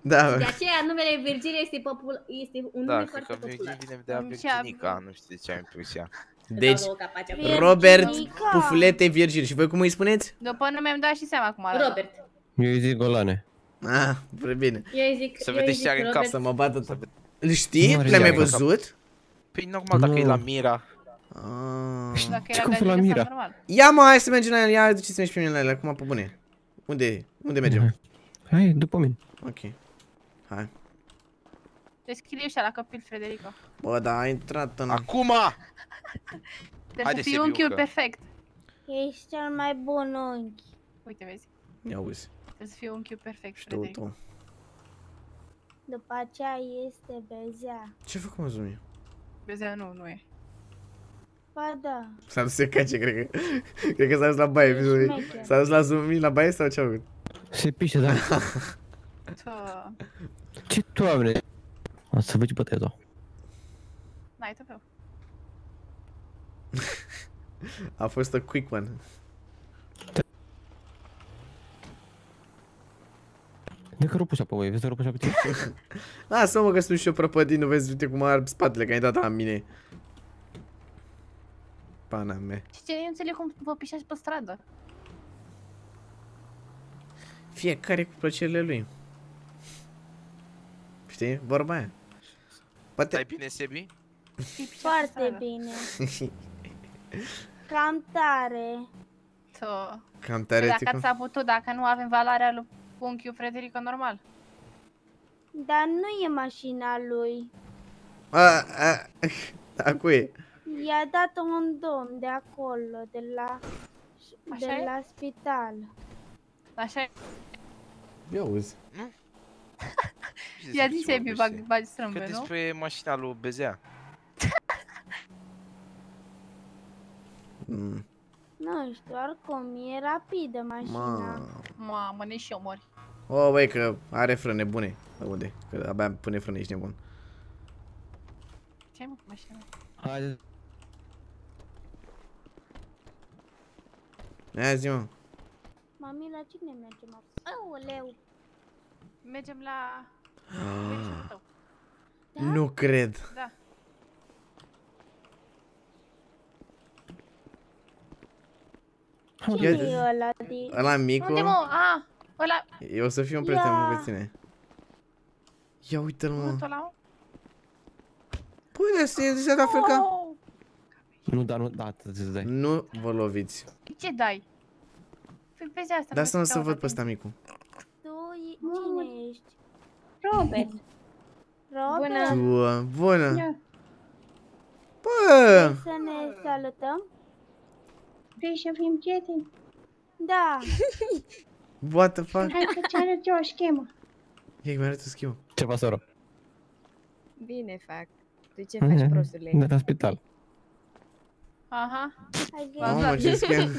Da, De aceea numele Virgil este, popul- este un Da, nume cred foarte că popular. Virgil vine de la Virginica, nu știu de ce am impresia. Deci, două capace acolo. Robert Virginica. Pufulete Virgil. Și voi cum îi spuneți? După nume îmi dau și seama acum. Robert. Eu îi zic golane. Ah, prea bine. Eu îi zic, Să eu îi vedeți zic ce are în cap, Robert. Să mă bată tot. Îl știi? Nu are Le-ai mai nimic. văzut? Păi normal dacă e la Mira. Ah. Dacă Ce era cum de să la adică Mira? sau normal. Ia mă, hai să mergem la el. Ia, duceți-mă și pe mine la el. Acum pe bune. Unde, unde mergem? Hai, după mine. Ok. Hai. Descrie și la copil, Frederico. Bă, da, a intrat în... Acum! Trebuie Haide, să fii unchiul Sebiucă. perfect. Ești cel mai bun unchi. Uite, vezi. Ia uzi. Trebuie să fii unchiul perfect, Tu, Frederico. tu. După aceea este bezea. Ce fac mă, Zumi? Vezi, nu, nu e. Ba da. S-a dus să cace, cred că. Cred că s-a dus la baie, Zumi. S-a dus la Zumi la baie sau ce-a făcut? Se pișe, da. Ce doamne? O să vezi bătătul. N-ai. A fost a quick one. De că rupu pe voi, vezi că rupu pe tine? Lasă mă că sunt și eu prăpădit, nu vezi, uite cum ar spatele, că ai dat la mine. Pana mea. Și ce, eu înțeleg cum vă pișați pe stradă. Fiecare cu plăcerile lui. Știi? Vorba aia. Poate... Stai bine, Sebi? Foarte bine. Cam tare. Tă. Cam Și tare, dacă ticu. ați avut dacă nu avem valoarea lui unchiul Frederico normal. Dar nu e mașina lui. A, a, a, cui e? I-a dat un domn de acolo, de la, de Așa e? la spital. Așa e. Ia uzi. Ia zi Sebi, bag, bagi Că strâmbe, nu? despre mașina lui Bezea. Mm. Nu știu, oricum, e rapidă mașina. Ma. Mamă, ne și omori. O, băi, că are frâne bune. De unde? Că abia pune frâne, ești nebun. Ce ai mă cu mașina? Haide. Ia zi, mă. Mami, la cine mergem acum? Aoleu! Mergem la... Ah, tău. Nu cred. Da. Cine e ăla din... Ăla micu, Unde mă? Ah, ăla... eu o să fiu un prieten Ia. cu tine. Ia uite-l, mă. Vântul ăla? Păi, de asta e de South Africa. Oh! Nu, da, nu, da, îți dai. Nu vă loviți. Ce dai? Păi vezi asta. De asta nu vezi să că văd au pe ăsta micu. Tu, e- cine ești? Robert. Robert? Tu, bună. Ia. Bă, Vrei să ne salutăm? Vrei să fim prieteni? Da. what the fuck? Hai să-ți arăt eu o schemă. Ia, mi arătă schimb. Ce faci, soră? Bine fac. Tu ce faci, prostule? De la spital. Aha. Hai, zi. Mamă, ce schimb.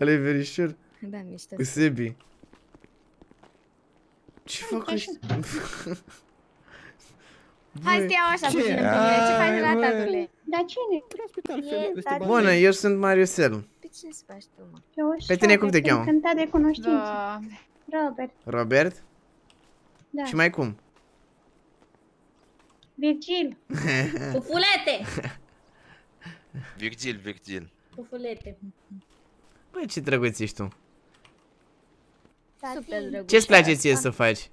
Ăla e verișor. Da, mișto. Cu Sebi. Ce fac ăștia? Hai să te iau așa Ce? puțin în primire. Ce faci Ai, la mă. tatăle? Dar cine? E, tati. Bună, eu sunt Mariusel. Pe cine să faci tu, mă? Eu Pe tine cum te sunt cheamă? Încântat de cunoștință. Da. Robert. Robert? Da. Și mai cum? Virgil. Pufulete! Virgil, Virgil. Pufulete. Băi, ce drăguț ești tu. Super drăguț. Ce-ți place ție să faci?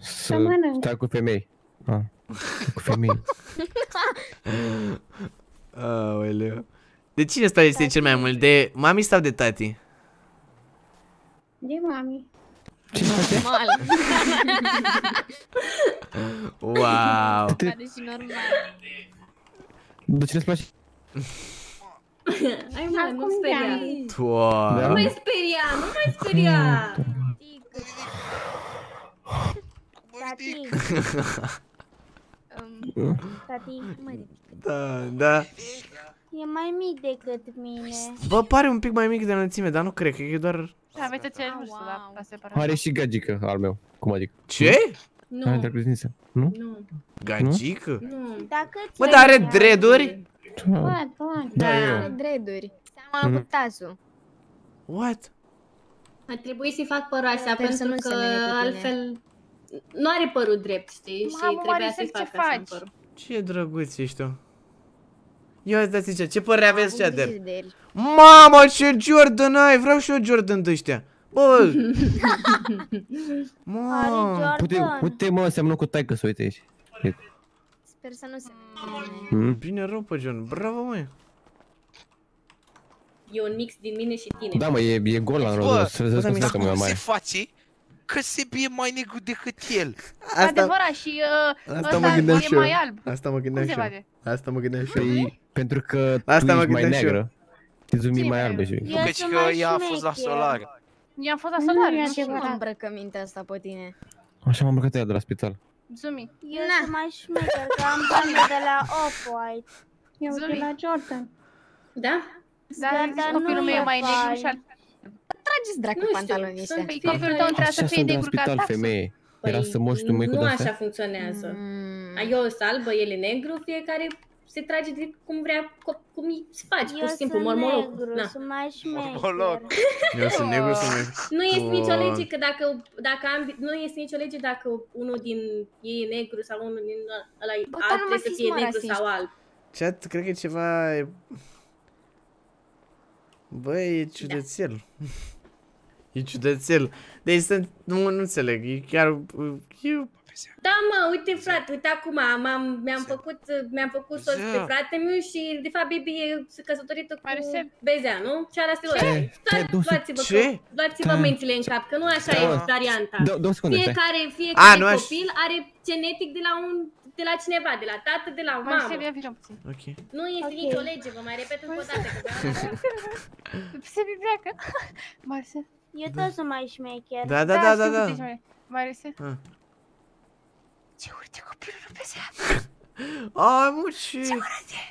Să mănânc. stai cu femei. Ah, cu femei. Aoleu. De cine îți place ție cel mai mult? De mami sau de tati? De mami. Normal. Wow. Care și normal. De cine îți place? Hai mă, nu speria. Nu Doamne. mai speria, nu mai speria. Tati, tati, Da, da. e mai mic decât mine. Bă, pare un pic mai mic de înălțime, dar nu cred, cred că e doar... Da, aveți aceeași vârstă, da, la separat. Are și gagică al meu. Cum adică? Ce? Nu. Are drăgăzniță. Nu? Nu. Gagică? Nu. Dacă Bă, dar are dreaduri? Da. What, what? Da, Are eu. dreaduri. Seamănă cu tasul. What? Ar trebui să-i fac părul așa, Sper să pentru nu că semene cu tine. altfel nu are părul drept, știi? Și Mamă, trebuia să-i Maricel, fac ce așa faci? în părul. Ce drăguț ești tu. Eu îți dați ce, ce părere aveți, Am avut Shader? grijă de el. Mamă, ce Jordan ai! Vreau și eu Jordan de ăștia. Bă! Mamă! Uite, uite mă, seamănă cu taică să uite aici. Uite. Sper să nu se... Mm. Bine rău pe John, bravo mă! E un mix din mine și tine. Da, mă, e, e gol la Bă, rodul. Să bă, vezi dar mi- cum cum e se mai. face că Sebi e mai negru decât el? Adevărat, și uh, Asta ăsta mă gândeam e și eu. mai alb. Asta mă gândeam Cum și se eu. face? Asta mă gândeam și eu. Păi, pentru că Asta tu mă ești mai gândeam și eu. neagră. Ești un pic mai albă și... Nu, Eu căci sunt că mai ea a fost la șmecher. solar. Eu am fost la Nu solar, e nu știu. adevărat. Nu îmbrăcămintea asta pe tine. Așa m-am îmbrăcat ea de la spital. Zumi. Eu sunt mai șmecher, că am banii de la Off-White. Eu de Zumi. la Jordan. Da? Da, Da, dar copilul nu meu e e mai negru fain. și al... Trageți dracu Nu știu, pantalonii ăștia. sunt Păi fie copilul că- tău trebuie să Așa fie sunt de la negru ca spital, taxul. femeie. Era să moși tu măică nu de așa astea? funcționează. Mm. A, Eu sunt albă, el e negru, fiecare se trage de cum vrea, co- cum îi se face, Eu pur și simplu, sunt mormoloc. negru, Na. sunt mai Mormoloc. șmecher. Eu sunt negru, sunt negru. Nu este nicio Doamne. lege că dacă, dacă ambi, nu este nicio lege dacă unul din ei e negru sau unul din ăla e Bă, alb, dar nu mai trebuie să fiți, fie mă, negru rasiști. sau alb. Chat, cred că e ceva... Bă, e ciudățel. E ciudățel. Deci sunt... Nu, nu înțeleg. E chiar... E... Da, mă, uite, frate, uite acum, m-am, mi-am făcut, mi-am făcut soț pe Ză. frate meu și, de fapt, Bibi e căsătorită cu Maricel. Bezea, nu? Și are astea Ce? Stai, două sec- Luați-vă, Ce? că- luați-vă Stai. mințile în cap, că nu așa Da. e varianta. Două- două secunde, stai. Fiecare, A, fiecare nu aș- copil are genetic de la un de la cineva, de la tată, de la o mamă. Marcel, ia vină puțin. Ok. Nu este Ok. nicio lege, vă mai repet încă o dată. Că Se pleacă. Marcel. Eu tot sunt mai șmecher. Da, da, da, da, știu da. că ești mai- Marcel. Ah. Ce urât e copilul lui Bezea. Ai, mă, ce...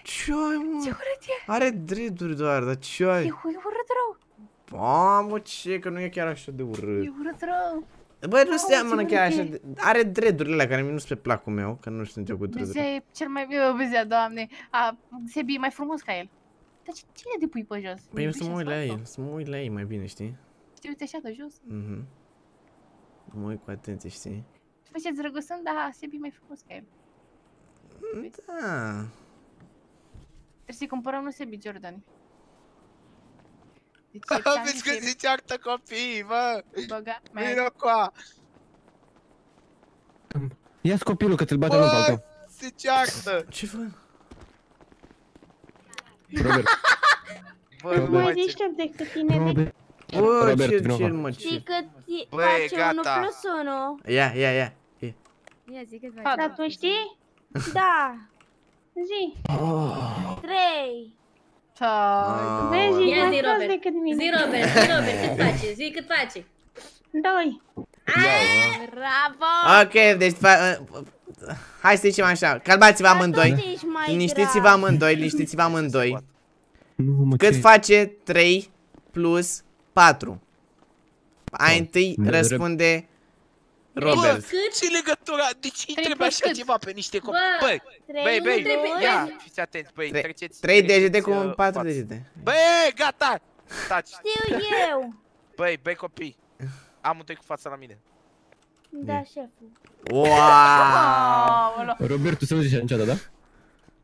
Ce ai, mă? Ce urât e. Are drepturi doar, dar ce ai? E urât rău. Mamă, ce, că nu e chiar așa de urât. E urât rău. Băi, nu Mamă, seamănă ce chiar urât așa e. de... Are dreadurile alea care mie nu sunt pe placul meu, că nu sunt eu cu Bezea dreaduri. e cel mai... Eu, Bezea, doamne. A, Sebi e mai frumos ca el. Dar ce- cine te pui pe jos? Păi eu Iubești să mă uit la asta? ei, să mă uit la ei mai bine, știi? Te uiți așa de jos? Mhm. Mă uit cu atenție, știi? Faceți drăgăsând, dar Sebi e mai frumos ca el. Da. Trebuie să-i cumpărăm lui Sebi Jordan. Deci, ți-am Vezi că zis, se ceartă copiii, bă! Băga, Vino coa! Ia-ți copilul că ți-l bate unul pe al Bă, tău. se ceartă! Ce fă? Robert, Bă, nu Mai mai cer. deștept decât tine. Robert. Bă, Robert, ce, vino ce, acolo. mă, Știi ce? cât e- Băi, face 1 gata. plus 1? Ia, ia, ia. ia. Ia zi cât faci. Dar tu știi? Da, Zi. 3. Ah, Vezi, Ia e mai zi, prost Robert. decât mine. Zi, Robert, zi, Robert, cât face? Zi, cât face? Doi. Bravo! Ok, deci fa- uh, Hai să zicem așa, calmați-vă amândoi tot ești mai Liniștiți-vă grav. amândoi, liniștiți-vă amândoi Nu, mă, Cât ce- face 3 plus 4? Ai întâi Bă, răspunde Robert. ce legătura? De ce Trei trebuie plus așa cât? ceva pe niște copii? Bă, Băi, trei băi, băi, minute, ia, băi. fiți atenți, băi, Trei- treceți. Trei degete treceți, cu uh, patru față. degete. Băi, gata! Taci. Știu eu. Băi, băi copii, amândoi cu fața la mine. Da, șeful. Wow! Aoleu. Robert, tu să nu zici niciodată, da?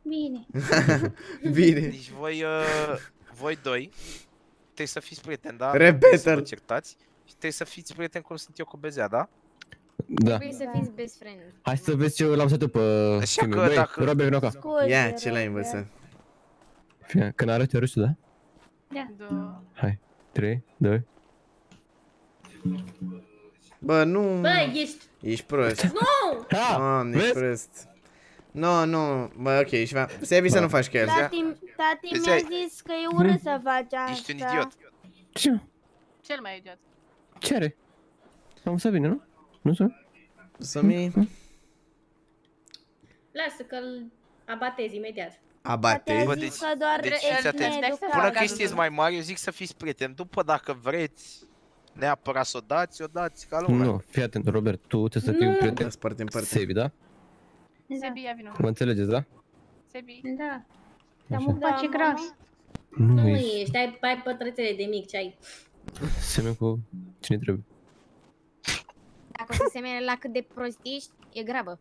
Bine. Bine. Deci voi, uh, voi doi, trebuie să fiți prieteni, da? Repetă-l. Trebuie să vă certați și trebuie să fiți prieteni cum sunt eu cu Bezea, da? Da. Trebuie să fiți best friend. Hai să vezi ce l-am învățat eu pe Așa filme. că Băi, dacă- Robert, vino acá. Scuze, Ia, ce l-ai Robert. învățat? Fie, când arăt eu râsul, da? Da. Hai. 3, 2. Bă, nu... Bă, ești... Ești prost. Nu! Doamne, ești vezi? prost. Nu, nu, bă, ok, ești va... Sebi să nu faci cu el. Tati, tati Deci mi-a ai- zis că e urât să faci asta. Ești un idiot. Ce? Cel mai idiot. Ce are? Am să bine, nu? Nu să? Somi, Lasă că-l abatezi imediat. abate. Bă, Zis deci, că doar deci e fiți atenți. needucat. Până când știți mai mari, eu zic să fiți prieteni. După dacă vreți neapărat să o dați, o dați ca lumea. Nu, fii atent, Robert, tu trebuie să fii un prieten. Sparte în parte. Sebi, da? Sebi, ia vino. Mă înțelegeți, da? Sebi. Da. Dar Așa. mă face Da, gras. Nu, Nu ești ești, ai, ai pătrățele de mic ce ai. semne cu cine trebuie. Dacă o să semene la cât de prost ești, e grabă.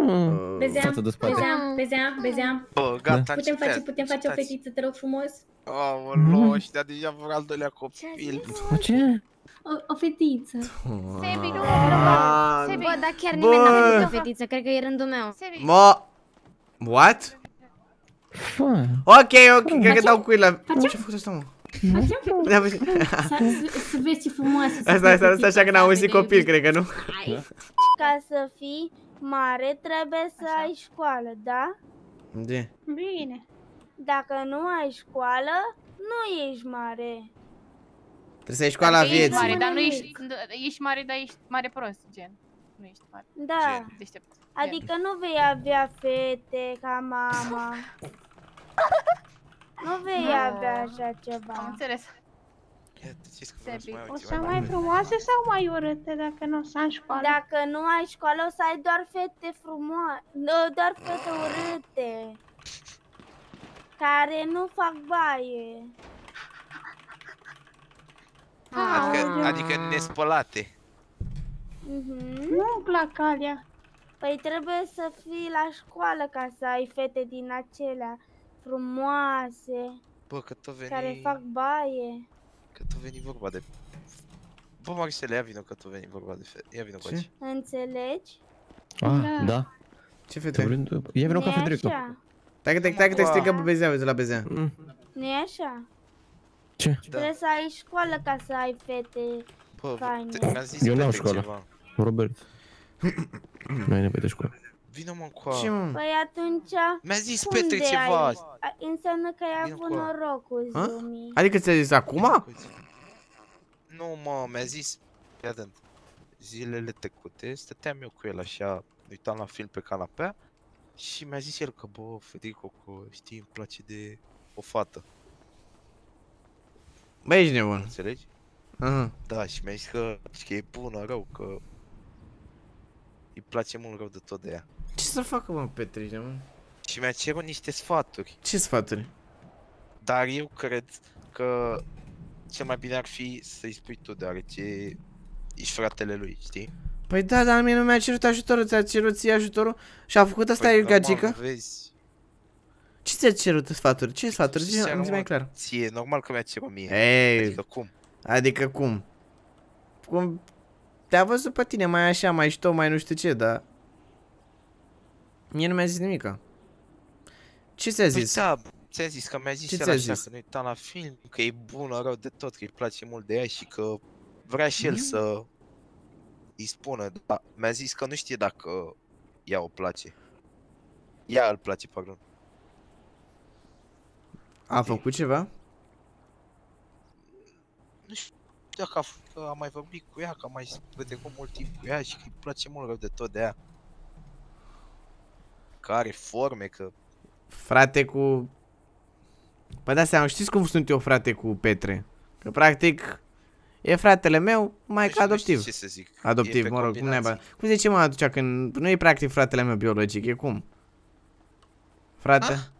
Mm, Bezeam, Față de spate. bezeam, bezeam, bezeam. Bă, gata, Putem face, încetați, putem face o încetați. fetiță, te rog frumos? Aoleu, ăștia deja vor al doilea copil. Mă, ce? O, o fetiță. Sebi, nu. Ah, Sebi. Bă, dar chiar Bă. nimeni n-a făcut o fetiță, cred că e rândul meu. Sebi. Mă... What? Fă. Ok, ok, cred că dau cuit la... Ce-a făcut asta, mă? Da, bă, Să, să, să vezi ce frumoasă să Asta, fie asta, asta fetița așa că n-am ta auzit de- copil, cred că nu? Ai, Ca să fii mare, trebuie să ai școală, da? De? Bine. Dacă nu ai școală, nu ești mare. Trebuie să ai școala Adică ești vieții. mare, dar nu Nimic. ești, ești mare, dar ești mare prost, gen. Nu ești mare. Da. Deștept. Adică nu vei avea fete ca mama. Nu vei avea așa Am ceva. înțeles. Știți că vreau să Sebi. mai O aud să ceva. mai frumoase sau mai urâte dacă nu o să am școală? Dacă nu ai școală, o să ai doar fete frumoase, doar fete urâte. Care nu fac baie. Adică, adică nespălate. Mhm. Nu-mi plac alea. Păi trebuie să fii la școală ca să ai fete din acelea frumoase, Bă, că tot veni... care fac baie. Că tot veni vorba de... Bă, Marcele, ia vină că tot veni vorba de fe... Ia vină cu Ce? aici. Înțelegi? Ah, da. Ce Te fete? vrem, ia vino ca Nu-i Federico. așa? Dacă te, dacă te strică pe bezea, uite la bezea. Mm. nu e așa? Ce? Da. Trebuie să ai școală ca să ai fete Bă, faine. te- mi-a zis Eu n-am Petre școală. ceva. Robert. Nu ai nevoie de școală. Vină mă încoa. Ce, mă? Păi atunci, Mi-a zis unde Petre ceva. ai? A- Înseamnă că ai Vino avut cu ăla. noroc cu Ha? Zumi. Adică ți-a zis acum? Nu, mă, mi-a zis... Fii atent. Zilele trecute, stăteam eu cu el așa, ne uitam la film pe canapea și mi-a zis el că, bă, Federico, că știi, îmi place de o fată, Bă, ești nebun. înțelegi? Aha. Da, și mi-a zis că, și că e bună rău, că îi place mult rău de tot de ea. Ce să facă, mă, Petre, ești nebun? Și mi-a cerut niște sfaturi, Ce sfaturi? dar eu cred că cel mai bine ar fi să-i spui tu, deoarece ești fratele lui, știi? Păi da, dar mie nu mi-a cerut ajutorul, ți-a cerut ție ajutorul și a făcut asta Păi, păi, normal, gagică? Vezi, Ce ți-a cerut sfaturi? Ce sfaturi? Ce Zi, ți-a zi mai luat? clar. ție, normal că mi-a cerut mie. Ei, Adică cum? adică cum? Cum? Te-a văzut pe tine mai așa, mai ștou, mai nu știu ce, dar... Mie nu mi-a zis nimica. Ce ți-a Păi zis? da, ți-a zis că mi-a zis Ce el ți-a așa, zis? că ne uitam la film, că e bună rău de tot, că îi place mult de ea și că vrea și el Mm. să îi spună, da, mi-a zis că nu știe dacă ea o place. Ea îl place, pardon. A făcut ceva? Nu știu dacă a, f- că a mai vorbit cu ea, că a mai petrecut mult timp cu ea și că îi place mult rău de tot de ea. Că are forme, că... Frate cu... Păi da seama, știți cum sunt eu frate cu Petre? Că practic... E fratele meu, mai ca adoptiv. ce să zic. E Adoptiv, pe mă rog, cum combinații. naiba. Cum zice mă atunci când nu e practic fratele meu biologic, e cum? Frate?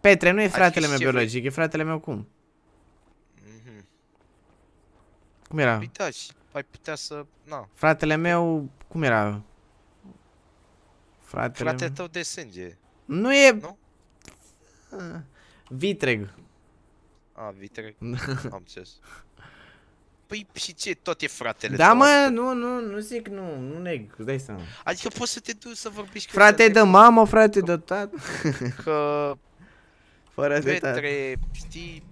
Petre nu e fratele meu ce vrei? biologic, e fratele meu cum? Cum era? Păi da, și ai putea să... Na, Fratele meu, cum era? Fratele fratele meu... tău de sânge. Nu e... Nu? Ah, Vitreg. A, vitreg. Am înțeles. Păi și ce, tot e fratele Da, tău, mă, adică- nu, nu, nu zic, nu, nu neg, îți dai seama. Adică poți să te duci să vorbești cu Frate el de mamă, frate de tată. Că... Fără de tată. Petre, știi...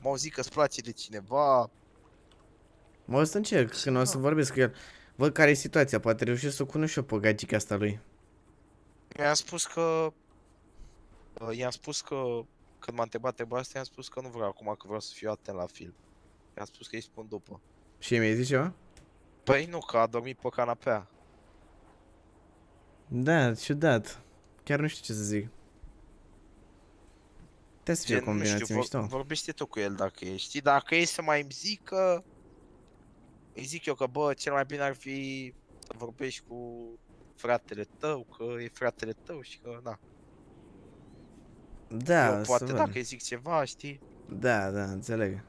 M-au zis că-ți place de cineva... Mă, o să încerc, când o să vorbesc cu el. Văd care e situația, poate reușesc să o cunosc și eu pe gagica asta lui. I-am spus că... uh, I-am spus că... Când m-a întrebat treaba asta, i-am spus că nu vreau acum, că vreau să fiu atent la film. I-am spus că îi spun după. Și mi-ai zis ceva? Păi nu, că a dormit pe canapea. Da, ciudat. Chiar nu știu ce să zic. Trebuie să fie o Gen, nu combinație știu, mișto. vor, vorbește tu cu el dacă e, știi? Dacă e să mai îmi zică... Îi zic eu că, bă, cel mai bine ar fi să vorbești cu fratele tău, că e fratele tău și că, na. Da, eu, să poate văd. dacă îi zic ceva, știi? Da, da, înțeleg.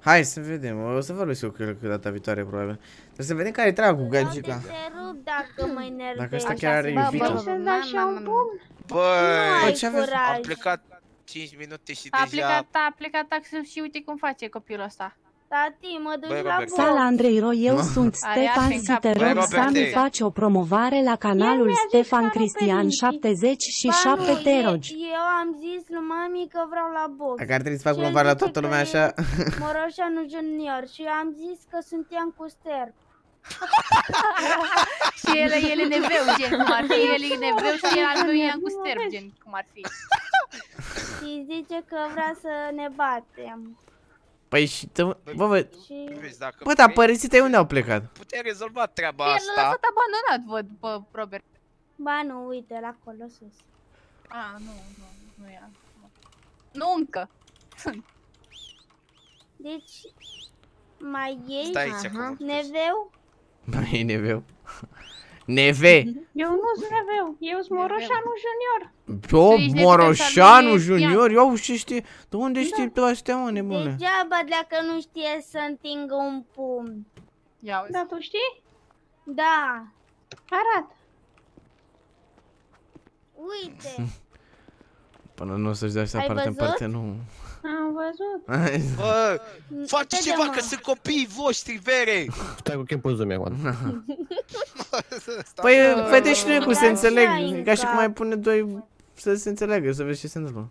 Hai să vedem, o să vorbesc eu cu el că data viitoare probabil. Trebuie să vedem care e treaba cu gagica. Te rup dacă mă enervezi. Dacă ăsta chiar are Bă, iubită. bă, să-ți dau și un pumn? Băi, ai ce aveți? curaj. am plecat 5 minute și A deja... plecat, a plecat taxul și uite cum face copilul ăsta. Tati, mă duci Băi, la Robert. box. Sala Andrei Ro, eu Mă. sunt Are Stefan ape în și cap. te Băi, rog Robert, să-mi ei. faci o promovare la canalul Stefan Cristian 77 Ba nu, te e- rogi. Eu am zis lui mami că vreau la box. Dacă ar trebui să fac Și el promovare la zice toată că lumea e așa. Moroșanu Junior și eu am zis că suntem cu sterp. și el, el e neveu, gen cum ar fi, el e neveu și el al meu e cu sterb, gen cum ar fi. Și zice că vrea să ne batem. Păi și tă... Bă, bă, Și... Vezi, dacă bă, dar vrei, părinții tăi unde au plecat? putem rezolva treaba El l-a asta. lăsat abandonat, văd, pe Robert. Ba nu, uite, la acolo sus. A, nu, nu, nu e. Nu încă. Deci, mai ei Stai aici, că mă neveu? Mai e neveu. Neve! Eu nu sunt neveu, eu sunt Moroșanu Junior. Eu, ești neveu, Moroșanu dar nu e Junior, eu și știi, de unde știi tu astea, mă, nebune? Degeaba dacă nu știe să întingă un pumn. Ia uzi. Da, tu știi? Da, Arată. uite. Până nu o să-și dea să Ai parte în văzut? parte, nu. Am văzut. Bă, faceți Haide, ceva mă. că sunt copiii voștri, vere! Stai cu chem pe Zoom acum. Păi, vede și noi cum se Da, înțeleg, așa, e ca și cum Inca. mai pune doi să se înțeleagă, să vezi ce se întâmplă.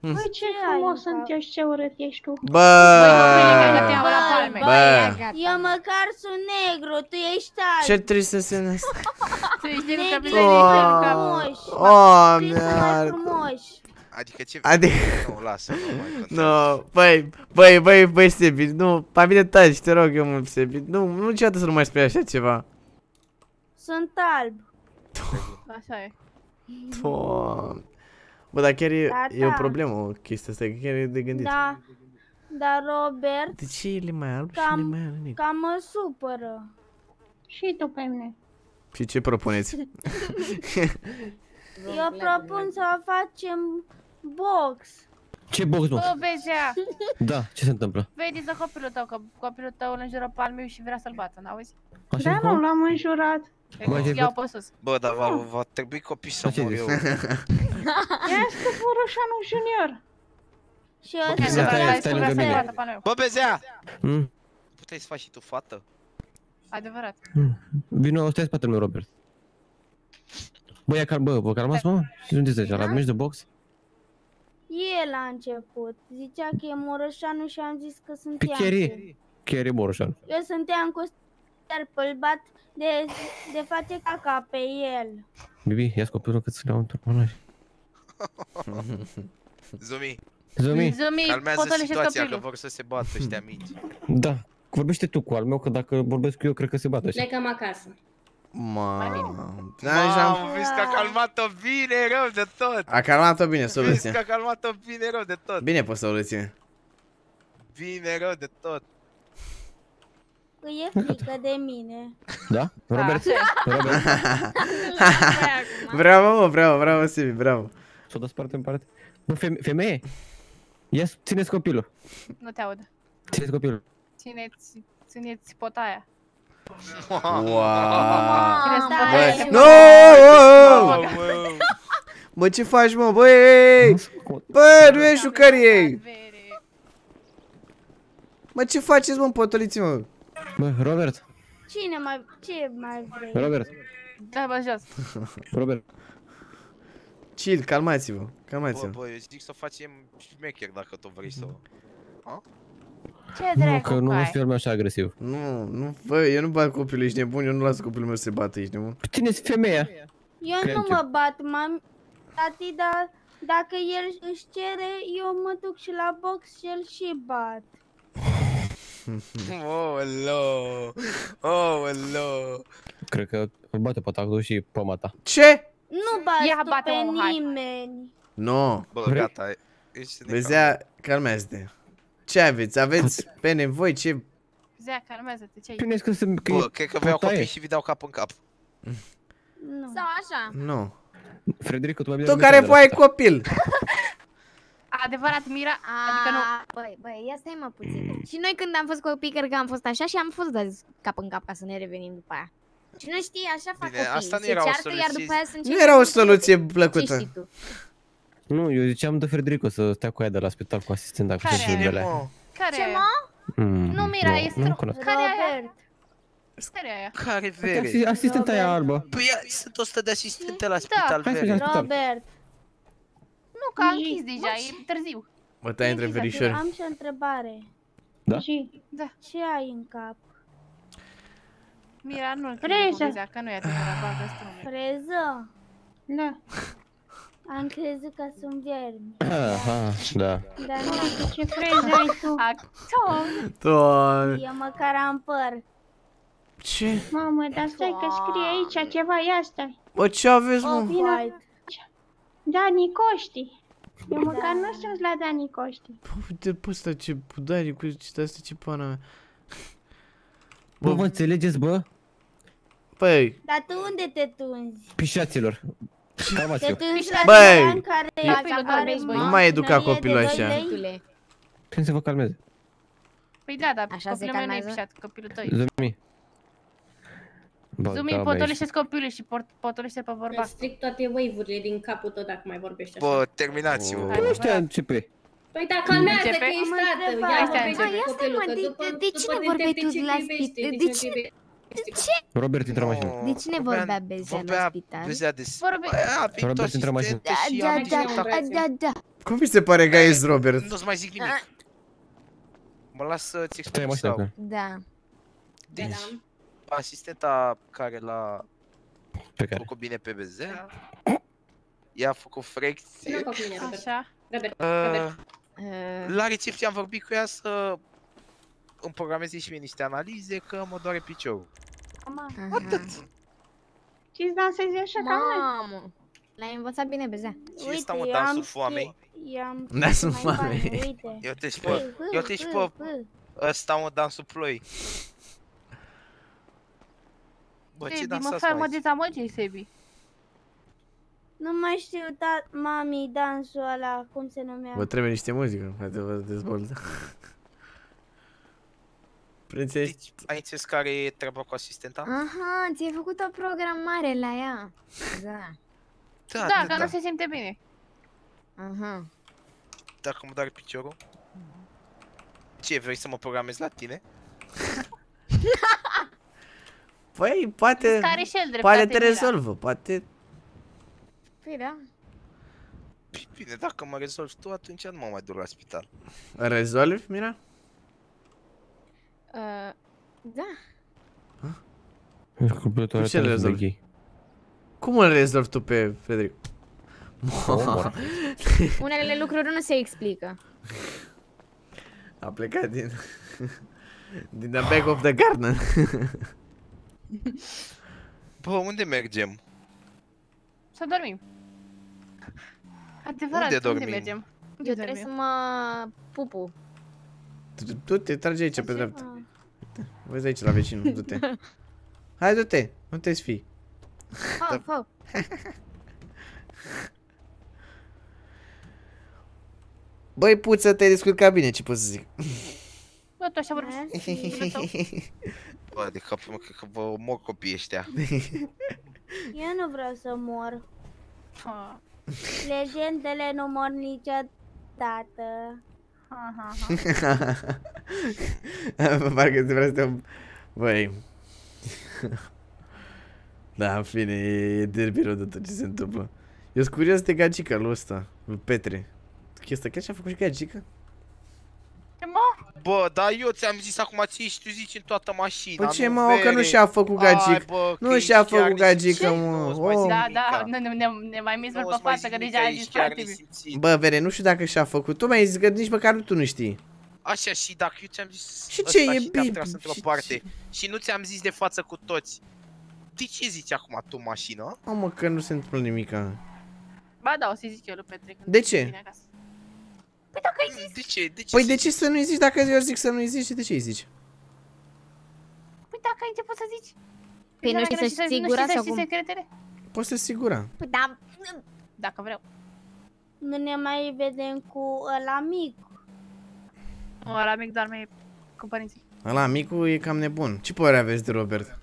Băi, ce Ce frumos ai, sunt eu și ce urât ești tu. Bă! palme. Bă! Eu măcar sunt negru, tu ești alb. Ce trebuie să se înăscă? Tu ești negru ca Negri mine, sunt mai Oh, frumoși. oh, Negri sunt mai mi-ar- frumoși. Adică ce... Adică... Nu, lasă, nu mai contează. Nu, băi, băi, băi, băi, Sebi, nu, pe mine taci, te rog eu mult, Sebi, nu, nu niciodată să nu mai spui așa ceva. Sunt alb. Așa e. Doamne. Bă, dar chiar e, Da, e o da. problemă o chestie asta, chiar e de gândit. Da. Dar Robert De ce el e mai alb și Cam- nu e mai alb? cam mă supără. Și tu pe mine. Și ce propuneți? Eu propun să facem box. Ce box, mă? Bă, Bezea, Da, ce se întâmplă? vedi de copilul tău, că copilul tău îl înjură pe al meu și vrea să-l bată, n-auzi? Așa Da, nu, l-am înjurat. Bă, ce Iau pe sus. Bă, dar va, va trebui copii să Ce mor zici? eu. Ia este Moroșanu Junior. Și Bă, ăsta Bezea, stai- vrea stai să lângă mine. bată pe al meu. Bă, Bezea! Mm? Puteai să faci și tu fată? Adevărat. Vino, stai în spatele meu, Robert. Bă, ia cal, bă, bă, calmați, mă? Și unde sunteți aici, la meci de box? El a început. Zicea că e Moroșanu și am zis că Pe suntem. chiar e, chiar e Boroșan. Eu suntem cu sterp, îl bat de, de face caca pe el. Bibi, ia copilul că ți le iau în turpanaj. Zumi, Zumi, Zumi, calmează potolește situația, că copilul. vor să se bată ăștia mici. da, vorbește tu cu al meu, că dacă vorbesc cu eu, cred că se bate așa. Plecăm acasă. Mamă, da, deja am- Mamă, vezi că a calmat-o bine rău de tot! a calmat-o bine Vezi soluția. că a calmat-o bine rău de tot! Bine pe soluție. Vine rău de tot. Îi e frică de mine. Da? Robert? Robert? bravo, mă, bravo, bravo, Sibi, bravo. S-o dat parte în parte. Bă, feme- femeie? Ia țineți copilul. Nu te aud. Țineți copilul. Țineți, țineți potaia. Wow. Țineți da, potaia. e- No! Bă, ce faci, mă, băi? Bă, nu e jucărie! Mă, ce faceți, mă, potoliți, mă? Bă, Robert, Cine mai, ce mai vrei? Robert, Da, bă, jos. Robert. Chill, calmați-vă, Bă, calmați-vă. bă, eu zic să facem șmecher dacă tu vrei să... A? Ce Nu, dracu că nu ai? vă fi așa agresiv. Nu, nu, bă, eu nu bat copilul, ești nebun, eu nu las copilul meu să se bată, ești nebun. Țineți femeia. Eu Cred nu că- mă bat, mami. Tati, dar dacă el își cere, eu mă duc și la box și el și bat. Olo, olo. Cred că îl bate pe tactul și pe mata. Ce? Nu bați Ia tu bate, pe mă, hai. nimeni. No, Bă, Vrei? gata, e- ești de Vezea, calmează-te. Ce aveți? Aveți pene voi? Ce? Zea, calmează-te, ce ai? Bine că sunt... că Bă, e cred că vreau potaie. copii și vi dau cap în cap. Nu. Sau așa. Nu. Frederico, tu mai bine Tu nu care mergi la voi ai asta. copil? Adevărat, Mira, adică nu. A, Băi, băi, ia stai mă puțin. Și noi când am fost copii, cred că am fost așa și am fost dați cap în cap ca să ne revenim după aia. Și nu știi, așa fac Bine, copiii. asta nu Se era o ceartă, iar soluție. după aia sunt Nu era o soluție plăcută. Ce știi tu? Nu, eu ziceam de Frederico să stea cu ea de la spital cu asistenta cu Care? și de la Mă, Care Ce e? mă? Mm, Nu, Mira, nu, e nu stru- cunosc. Care e aia? Robert. Care e aia? care Asi- vere? Asistenta aia albă. Păi ia, sunt 100 de asistente la spital, Hai să vere. mergem. Robert, Nu, că a închis deja, e târziu. Mă tai între verișori. am și o întrebare. Da? Și Da. Ce ai în cap? Mira, nu-l Freză. crezi că nu e adevărat, bagă strumul. Freză? Da. Am crezut că sunt viermi. Aha, da. Dar nu, Ce freză ai tu? Acton! Doamne. eu măcar am păr. Ce? Mamă, dar stai că scrie aici ceva, ia stai. Bă, ce aveți, Oh, mă? white. Dani Coști. Eu măcar nu sunt la Dani Coști. Bă, uite pe ăsta ce pudari cu ce asta ce pana mea. Bă, vă înțelegeți, bă? Băi, Dar tu unde te tunzi? Pișaților. Te Calmați-vă. tunzi la Băi, Băi, care e- are Nu nu mai educa mașină, e de copilul doi așa. lei? Băiatule. Când se vă calmeze? Păi da, dar Așa se copilul meu nu e calmează? pișat, copilul tău e. Zumi. Bă, Zumi, da, bă, potolește copilul și por- potolește pe bărbat. Stric toate wave-urile din capul tău dacă mai vorbești așa. Bă, terminați-vă. ești- Nu știu, începe. Păi da, calmează că Începe? ești Am tată. întrebat. Ia Hai, vorbește stai, cu ia stai, copilul, mă, că de- după, de- de după cine te vorbeai întreb tu ce la iubește, spital? de De ce cine- iubește. Ce? Robert, intră în mașină. De cine vorbea Bezea la vorbea spital? Bezea de... Vorbe- Bă, a venit Robert, o intră în mașină. asistentă Da, și da, am da, discutat. da, da. cum vi se pare că ești Robert? Nu-ți mai zic nimic. Mă las să-ți Stai în explic mașină sau. acum. Da. Deci, asistenta care l-a Pe care? făcut bine pe Bezea, i-a făcut frecție. Nu cu mine, Robert. Așa. Robert, Uh, Robert. Uh, La recepție am vorbit cu ea să îmi programeze și mie niște analize că mă doare piciorul. aha. Și-ți dansezi așa ca noi? Mamă. L-ai învățat bine Bezea. Și ăsta mă eu dansul am foamei. scrie- i-am Dansul mai bani, foamei. Uite. Eu te și Pă, pe, eu te și pe ăsta mă dansul ploi. Bă, ce Sebi, mă, dansați fai, mă mai? dezamăgești, Sebi. Nu mai știu, da, mami, dansul ăla, cum se numea? Vă trebuie niște muzică, frate, vă dezvoltă. Prințești? Deci, ai înțeles care e treaba cu asistenta? Aha, ți-ai făcut o programare la ea. Da. Da, Da, da, că da. nu se simte bine. Aha. Dacă mă doare piciorul? Ce, vrei să mă programezi la tine? Păi, poate, Care și el dreptate, poate te Mira. rezolvă, poate... Păi da. Păi Bine, dacă mă rezolvi tu, atunci nu mă mai duc la spital. Rezolvi, Mira? Uh, da. Cupletul are ce le telefon de rezolvi? gay. Cum îl rezolvi tu pe Frederic? omor. Unele lucruri nu se explică. A plecat din... din the back of the garden. Bă, unde mergem? Să dormim. Adevărat, Unde unde, dormim? mergem? Unde Eu trebuie să dormim? mă pupu. Du-te, trage aici pe dreapta. Vezi aici la vecinul, du-te. Hai, du-te, nu te fi. Fă, fă. Băi, puță, te-ai descurcat bine, ce pot să zic. Bă, tu așa vorbești. Bă, de capul meu, cred că vă omor copiii ăștia. Eu nu vreau să mor. Ah. Legendele nu mor niciodată. Ha, ha, ha. Parcă ți vrea să te... Băi... da, în fine, e, e derby de tot ce se întâmplă. Eu sunt curios de gagica lui ăsta, lui Petre. Chestia chiar și-a făcut și gagica? Ce mă? Bă, dar eu ți-am zis acum ție și tu zici în toată mașina, Păi ce nu mă, că nu vere. și-a făcut Hai, gagic. bă, Nu că și-a ești chiar făcut gagică, nesimțit, mă. nu-ți mai Oh. zic Da, nimica. da, ne, ne, ne mai mis pe Nu-ți mai față, zic că nimica, deja ai ești zis chiar foarte bine. nesimțit. Bă, Vere, nu știu dacă și-a făcut. Tu mi-ai zis că nici măcar tu nu știi. Așa, și dacă eu ți-am zis Și ăsta ce, e și te-am bine, tras într-o și parte și nu ți-am zis de față cu toți, de ce zici acum tu mașină? Mamă, că nu se întâmplă nimica. Ba da, o să-i zic eu lui Petre. când De ce? Vine acasă. Păi dacă ai zis, De ce? De ce? Păi de ce să nu-i zici dacă eu zic să nu-i zici? De ce îi zici? păi dacă ai început să zici. Păi nu știi Dacă să știi sigura Nu știi sau să știi cum? secretele? Poți să sigura. Păi da, Dacă vreau. Nu ne mai vedem cu ăla mic. Ăla mic doarme cu părinții. Ăla, micul e cam nebun. Ce părere aveți de Robert?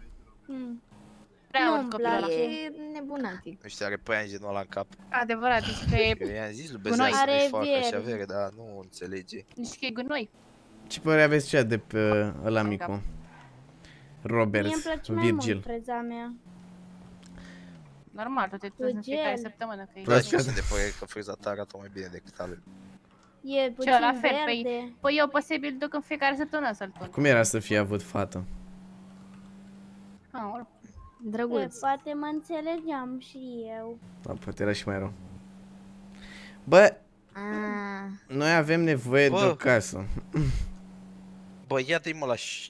Hmm. Prea Nu-mi urât copilul ăla. place. e nebunatic. Nu știu, are păianjenul ăla în cap. Adevărat, zici că e... Eu i-am zis lui Gunoi. Bezea să Are nu-i facă așa vieri. vere, dar nu înțelege. Zici că e gunoi. Ce părere aveți cea de pe ăla micu? Robert, Mie îmi place mai Virgil. mult freza mea. Normal, tu te Cu duci în fiecare gel. săptămână. Că e Vreau Place. să sunt de părere că friza ta arată mai bine decât a lui. E puțin Ce, la fel, verde. păi, păi eu posibil duc în fiecare săptămână să-l pun. Cum era să fie avut fată? Aoleu. E, Drăguț. poate mă înțelegeam și eu. Da, poate era și mai rău. Bă, Ah, noi avem nevoie de o Bă. casă. Bă, ia dă-i mă la ș...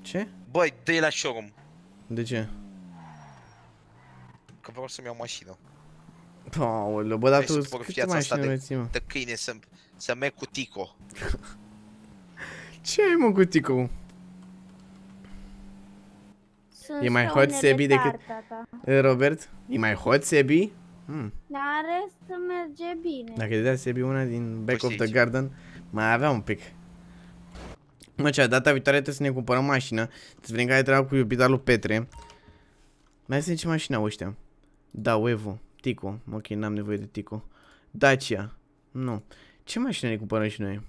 Ce? Băi, dă-i la showroom. De ce? Că vreau să-mi iau mașină. Aoleu, bă, dar Vrei tu să porc câte viața asta mașini de, mai ții, mă? de câine să, să merg cu Tico. Ce ai, mă, cu ticul? Sunt E mai hot scaunele Sebi decât- tari, tata. E, Robert? E mai hot, Sebi? Hmm. Dar în rest merge bine. Dacă îi dea Sebi una din Back of the Poți Garden, mai avea un pic. Mă, cea, data viitoare trebuie să ne cumpărăm mașină. Să vedem care treaba cu iubita lui Petre. Mai să ce mașină au ăștia? Da, Evo, Tico. Ok, n-am nevoie de Tico. Dacia. Nu. Ce mașină ne cumpărăm și noi?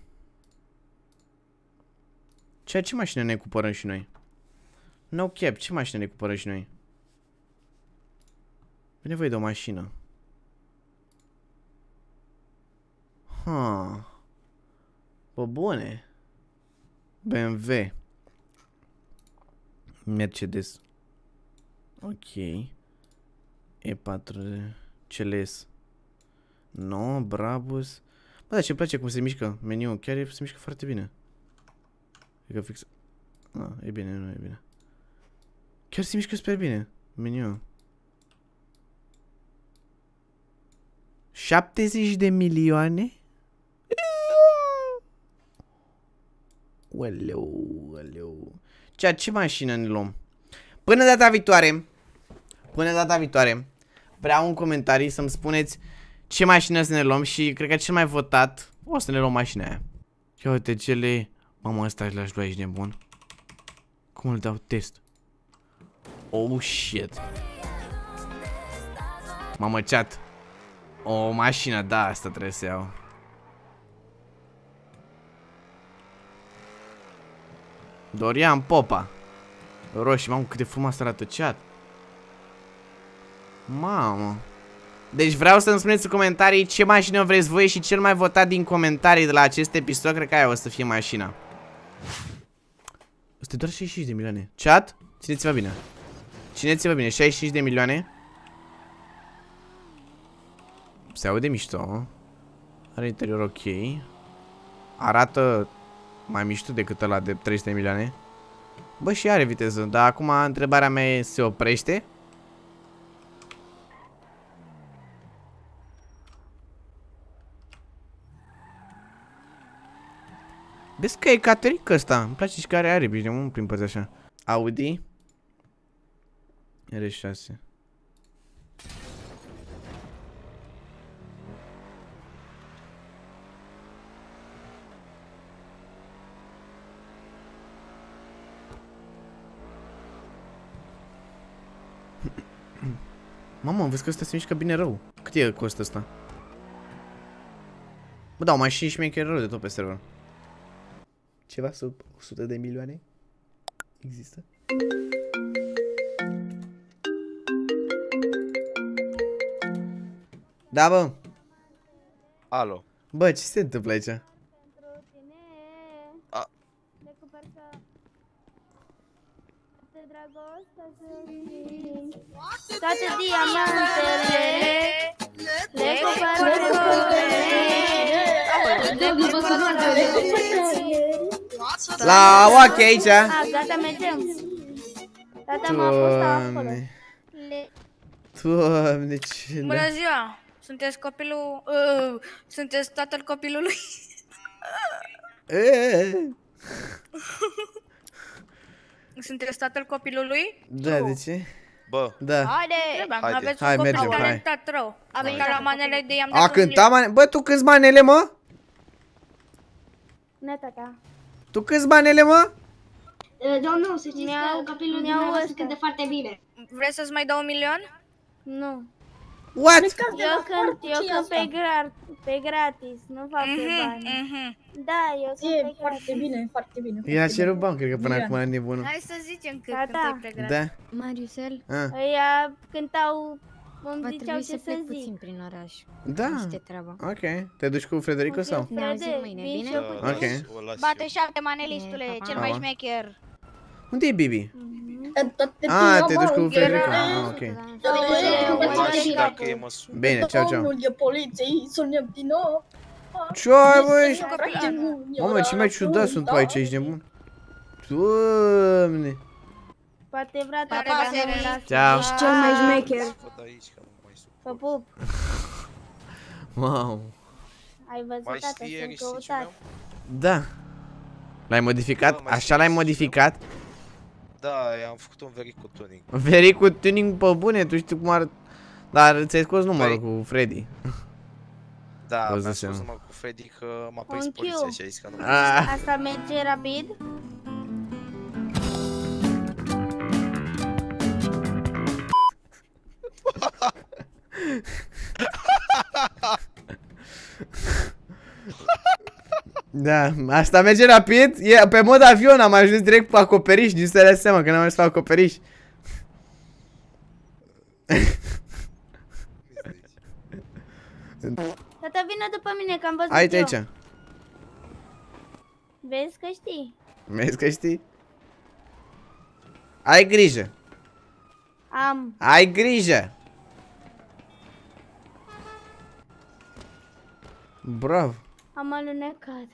Ce, ce mașină ne cumpărăm și noi? No cap, ce mașină ne cumpărăm și noi? E nevoie de o mașină. Ha. Bă, bune. BMW. Mercedes. Ok. E4 CLS. No, Brabus. Bă, dar ce-mi place cum se mișcă meniul. Chiar e, se mișcă foarte bine. E că fix... Ah, e bine, nu e bine. Chiar se mișcă super bine meniul. 70 de milioane? Oleu, oleu. Ceea ce mașină ne luăm? Până data viitoare, până data viitoare, vreau un comentarii să-mi spuneți ce mașină să ne luăm și cred că cel mai votat o să ne luăm mașina aia. Ia uite ce le... Mamă, ăsta l-aș lua, ești nebun. Cum îl dau test? Oh, shit. Mamă, chat. O mașină, da, asta trebuie să iau. Dorian Popa. Roșii, mamă, cât de frumos arată chat. Mamă. Deci vreau să-mi spuneți în comentarii ce mașină vreți voi și cel mai votat din comentarii de la acest episod, cred că aia o să fie mașina. Este doar 65 de milioane. Chat, țineți-vă bine. Țineți-vă bine, 65 de milioane. Se aude mișto. Are interior ok. Arată mai mișto decât ăla de 300 de milioane. Bă, și are viteză, dar acum întrebarea mea e, se oprește? Vezi că e cateric ăsta. Îmi place și care are bine, un prin părți așa. Audi. R6. Mamă, vezi că ăsta se mișcă bine rău. Cât e costă ăsta? Bă, dau mai și șmecher rău de tot pe server. Ceva sub 100 de milioane? Există? Da, bă. Alo. Bă, ce se întâmplă aici? A- Toate diamantele Le cumpăr La ok aici. A, gata, mergem Tata m-a fost acolo Doamne. Doamne, ce... Bună ziua! Sunteți copilul... Uh, sunteți tatăl copilului? E, sunteți tatăl copilului? Da, de ce? Bă. Da. Haide! Trebuia, Haide. Aveți Hai, un copil mergem, hai. talentat rău. A venit la manele de i-am A dat un cântat mane... Bă, tu câți manele, mă? Neta ta Tu câți manele, mă? Domnul, să știți că copilul mi-au dumneavoastră ăsta. cântă foarte bine. Vreți să-ți mai dau un milion? Nu What? Eu cânt, eu cânt pe, gra- pe gratis, nu fac pe Mhm, bani mhm. Da, eu sunt E pe foarte bine, foarte bine. I-a cerut bani, cred că până Bine. acum la nebunul. Hai să zicem că Da, cântai da. pe gratis. Da. Mariusel, Ah. Ăia cântau, îmi va ziceau trebui ce să să plec zic puțin prin oraș. Da. Niște treabă. Ok. Te duci cu Frederico sau? Ne auzim mâine, vin bine? și eu cu Ok. Bate șapte manelistule, E, pa, pa. cel mai Pa, pa. șmecher. Unde e Bibi? Toate Ah, te duci cu diamante. Frederico. Ah, ok. Lași dacă e măsură. Bine, ceau, ceau. Domnul e poliției, sunăm din nou. Ce ai, băi? Este frate, nu, e Mamă, ce mai orașul, ciudat sunt tu da. aici, ești nebun? Doamne. Poate vrea Pa, tata pa, să ne Seri. lasă Ceau. Ești cel mai șmecher. Văd aici că nu mai sunt. Vă pup Wow. Ai văzut Mai tata, știe sunt risicul căutat meu? Da. L-ai modificat? Așa l-ai modificat? Da, i-am făcut un very cu tuning. Veri cu tuning pe bune, tu știi cum ar... Dar ți-ai scos numărul Păi- cu Freddy. Da, Vă mi-a dați spus seama. numai cu Freddy că m-a prins Un poliția Q. și a zis că nu Ah. Asta merge rapid? Da, asta merge rapid. E pe mod avion, am ajuns direct pe acoperiș, nici să dați seama că n-am ajuns pe acoperiș. Tata, vină după mine, că am văzut Aici, eu. aici. Vezi că știi? Vezi că știi? Ai grijă. Am. Ai grijă. Bravo. Am alunecat.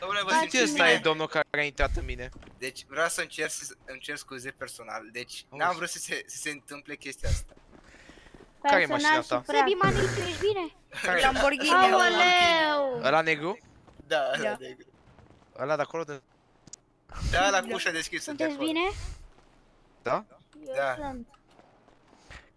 Domnule, vă Faci simțiți Ăsta e domnul care a intrat în mine. Deci vreau să încerc să îmi cer scuze personal. Deci n-am vrut să se, să se întâmple chestia asta. Care e Personal mașina și ta? praf. Sebi, manelistule, ești bine? Care? Lamborghini. Aoleu! Ăla negru? Da, Da. da. de- Ăla de acolo de... Da, la cu ușa deschisă. de Sunteți acolo. bine? Da? Eu Da. sunt.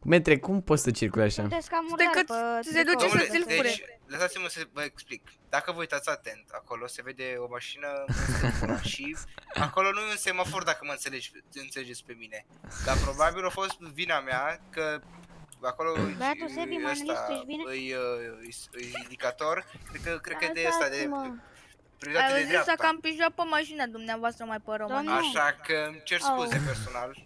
Metre, cum poți să circuli așa? Sunteți cam Stai murdar că pe se duce tricou. să ți-l fure. deci, lăsați-mă să vă explic. Dacă vă uitați atent, acolo se vede o mașină în stânga și acolo nu e un semafor dacă mă înțelegi, înțelegeți pe mine. Dar probabil a fost vina mea că acolo Băiatul Sebi, manelist, ești bine? îi, uh, îi, îi indicator, cred că, cred că de asta de Lăsați-mă. prioritate Ai de văzut să dreapta. cam pijat pe mașina dumneavoastră mai pe rău. Doamne. Așa că îmi cer scuze Au. personal.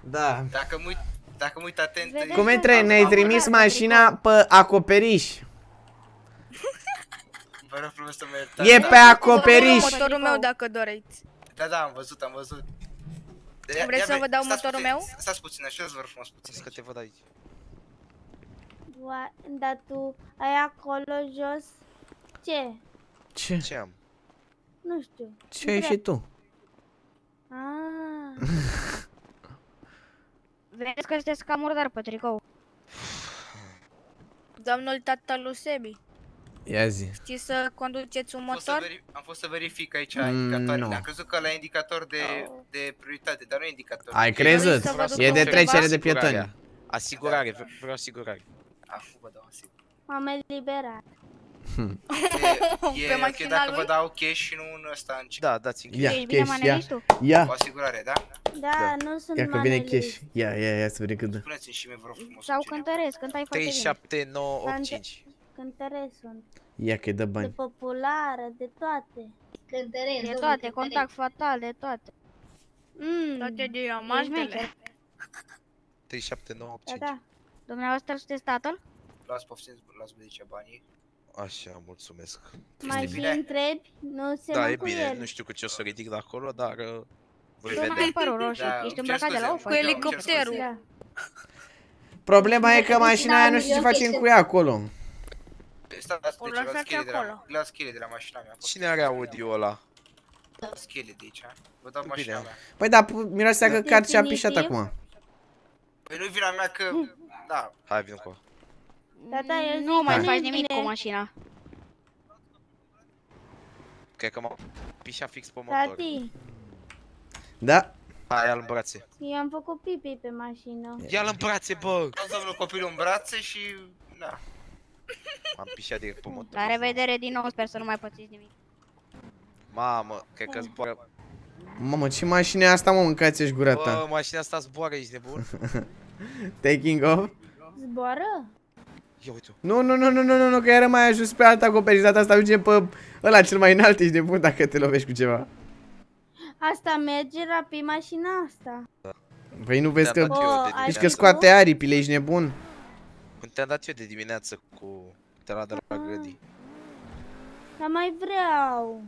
Da. Dacă mă uit, dacă mă uit atent... Vedeți Cum că intre, am- ne-ai am trimis urcat pe mașina pe acoperiș. Vă rog frumos să mă iertați. E da. pe acoperiș. Motorul meu dacă doreți. Da, da, am văzut, am văzut. De- ia- Vreți ia să ve- vă dau stați motorul puțin, meu? Stați puțin, așa vă rog frumos puțin. Că te văd aici. Ua- Dar tu ai acolo jos ce? Ce? Ce am? Nu știu. Ce ai și tu? Ah, Vedeți că sunteți cam murdar pe tricou. Domnul tata lui Sebi. Ia zi. Știți să conduceți un Am fost să, motor? veri- am fost să verific aici Mm, indicatoarele. nu. Am crezut că la indicator de, de prioritate, dar nu e indicator. Ai E- crezut? Vreau să E de confirm. trecere de Asigurarea. pietoni. Asigurare, vre- vreau asigurare. Acum vă dau asigur. M-am eliberat. E, Pe e ok mașina dacă lui? vă dau cash și nu în ăsta în Da, dați-mi Ia, Ești bine, cash, ia. manelist tu? Ia. Cu asigurare, da? Da, nu sunt Ia că vine manelist. cash. Ia, ia, ia să vedem cât dă. Spuneți-mi și mie, vă rog frumos. Sau cântăresc, cântai foarte 3, bine. 7, 9, 8, 5. Cântăresc sunt. Ia că dă De bani. populară, de toate. Cântăresc, De domnule, toate, cântăresc. contact fatal, de toate. Mm, Toate ești diamantele. șmecher. 3, 7, 9, 8, Da, 5. da. Dumneavoastră sunteți tatăl? Las poftim, las zicea banii. Așa, mulțumesc. Mai și bine? întrebi? Nu se Da, e cu bine, el. nu știu cu ce o să ridic de acolo, dar uh, voi Tu vedea. mai ai părul roșu, Da, ești îmi îmbrăcat cer de la scuze, o îmi cer elicopterul. scuze. Da. Problema e că mașina aia nu știu ce facem cu ea acolo. Stați, O deci luați lăsați cheile de la, acolo. luați cheile de la mașina mea. Cine are audio ăla? Luați cheile de aici, vă dau mașina mea. Păi da, pu- miroase a căcat și a pișat Definitiv. acum. Păi nu-i vina mea că... Da, Hai, vin cu ăla. Tata, eu zic Nu că mai nu-i faci nimic bine. cu mașina. Cred că m-am pișat fix pe motor. Tati, Da? Hai, ia-l în brațe. eu am făcut pipi pe mașină. Ia-l în brațe, bă! luați domnul copilul în brațe și... Da. M-am pișat direct pe motor. La revedere din nou, sper să nu mai pățiți nimic. Mamă, cred că zboară. Mamă, ce mașină e asta, mă, mâncați-și gura Bă, ta. mașina asta zboară, ești nebun? Taking off? Zboară? Ia uite Nu, nu, nu, nu, nu, nu, nu, că era mai ajuns pe alta acoperiș, data asta ajunge pe ăla cel mai înalt, ești nebun dacă te lovești cu ceva. Asta merge rapid mașina asta. Păi nu vezi Te-am că... dat eu de O, ai Ești că dimineață. scoate aripile, ești nebun? Când te-am dat eu de dimineață cu... Te la de la grădii. Dar mai vreau.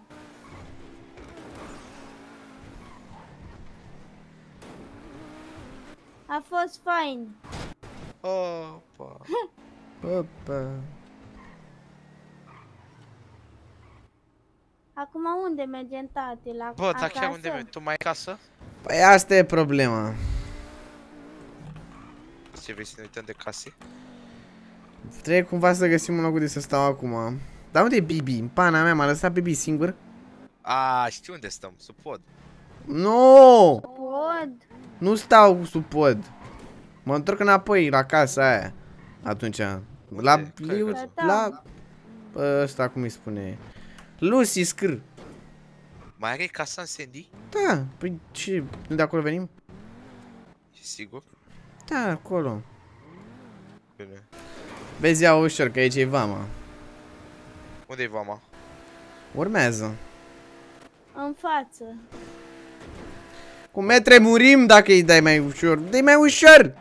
A fost fain. Opa. Opa. Acum unde mergem, tati? La Bă, dar acasă? chiar unde mergi? Tu mai ai casă? Păi asta e problema. Ce vrei să ne uităm de case? Trebuie cumva să găsim un loc unde să stau acum. Dar unde e Bibi? În pana mea m-a lăsat Bibi singur? A, știu unde stăm, sub pod. Nu! Pod. Nu stau sub pod. Mă întorc înapoi la casa aia. Atunci. La... Liu, la... Ăsta cum îi spune? Lucy Scr. Mai are casa în Sandy? Da, păi ce? Nu de acolo venim? E sigur? Da, acolo. Bine. Vezi, ia ușor, că aici e vama. Unde e vama? Urmează. În față. Cu metre murim dacă îi dai mai ușor. dai mai ușor!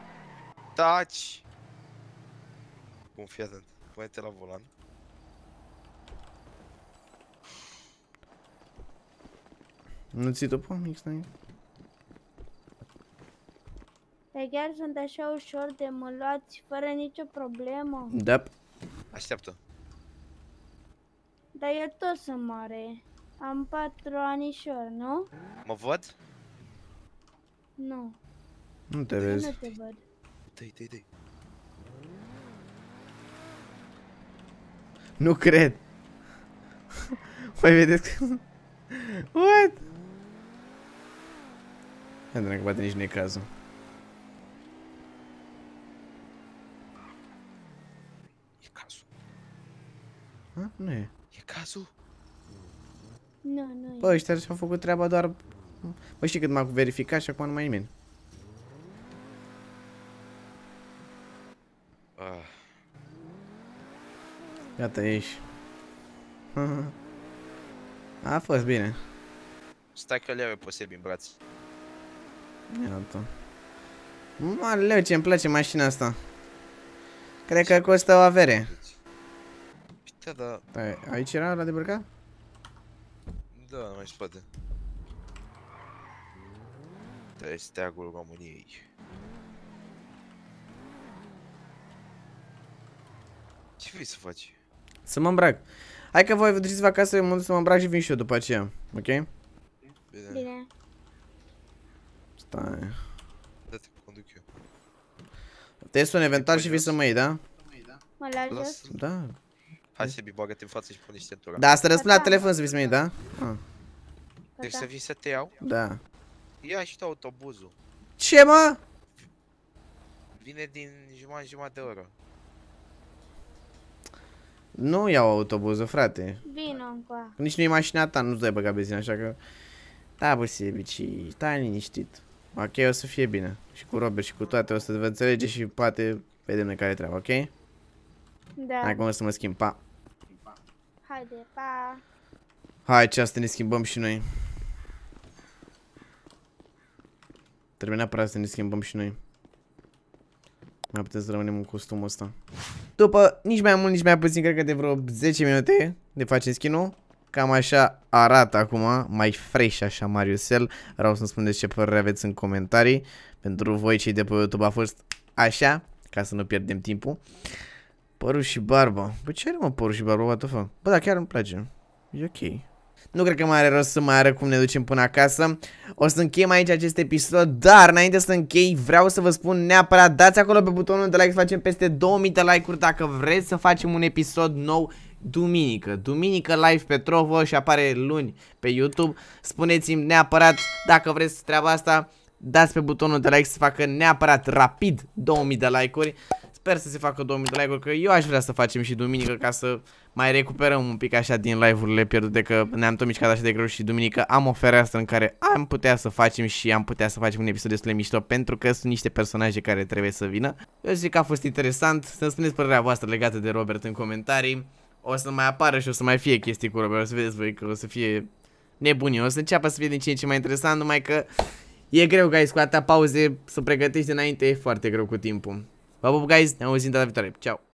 Taci! Bun, fii atent. Pune-te la volan. Nu ți după mic, stai. Dar chiar sunt așa ușor de mă luați fără nicio problemă. Da. Așteaptă. Dar eu tot sunt mare. Am patru anișori, nu? Mă văd? Nu. Nu te Eu vezi. Nu te văd. Dă-i, dă-i, dă-i. Nu cred. Păi vedeți că... What? Ia că poate nici nu e cazul. E cazul. Ha? Nu e. E cazul. Nu, nu Bă, ăștia și-au făcut treaba doar... Bă, știi cât m-a verificat și acum nu mai e nimeni. Ah, Gata, ieși. A fost bine. stai că le iau eu pe Sebi în braț. Iată. Mă, leu, ce-mi place mașina asta. Cred că costă o avere. Da, da, Da, aici era la de bărcat? da, nu mai spate. Da, e steagul României. Ce vrei să faci? Să mă îmbrac. Hai că voi vă duceți acasă, eu mă duc să mă îmbrac și vin și eu după aceea. Ok? Bine. Bine. Stai. Da-te, conduc eu. Te sun eventual și vii să mă iei, da? Mă lași jos? Da. Hai Sebi, bagă-te în față și pune și centura. Da, asta răspund la telefon să vii da? Ah. Deci să vii să te iau? Da. Ia și tu autobuzul. Ce, mă? Vine din jumătate jumătate de oră. Nu iau autobuzul, frate. Vino încoa. Nici nu e mașina ta, nu-ți dai băga benzină, așa că... Da, bă, Sebici, stai liniștit. Ok, o să fie bine. Și cu Robert și cu toate o să vă înțelege și poate vedem noi care e treaba, ok? Da. Acum o să mă schimb, pa. Haide, pa. Hai, ce asta ne schimbăm și noi. Trebuie neapărat să ne schimbăm și noi. Mai putem să rămânem în costumul ăsta. După nici mai mult, nici mai puțin, cred că de vreo 10 minute de facem skin-ul. Cam așa arată acum, mai fresh așa Mariusel. Vreau să-mi spuneți ce părere aveți în comentarii. Pentru voi cei de pe YouTube a fost așa, ca să nu pierdem timpul. Părul și barba. Bă, ce are mă părul și barba? What the fuck? Bă, da, chiar îmi place. E ok. Nu cred că mai are rost să mai arăt cum ne ducem până acasă. O să încheiem aici acest episod, dar înainte să închei vreau să vă spun neapărat dați acolo pe butonul de like să facem peste 2000 de like-uri dacă vreți să facem un episod nou duminică. Duminică live pe Trovo și apare luni pe YouTube. Spuneți-mi neapărat dacă vreți treaba asta. Dați pe butonul de like să facă neapărat rapid 2000 de like-uri. Sper să se facă 2000 de like-uri, că eu aș vrea să facem și duminică ca să mai recuperăm un pic așa din live-urile pierdute, că ne-am tot mișcat așa de greu și duminică am o fereastră în care am putea să facem și am putea să facem un episod destul de mișto pentru că sunt niște personaje care trebuie să vină. Eu zic că a fost interesant, să-mi spuneți părerea voastră legată de Robert în comentarii. O să mai apară și o să mai fie chestii cu Robert, o să vedeți voi că o să fie nebunie, o să înceapă să fie din ce în ce mai interesant, numai că e greu, guys, cu atâtea pauze să pregătești înainte, e foarte greu cu timpul. Vă pup, guys, ne auzim data viitoare. Ciao!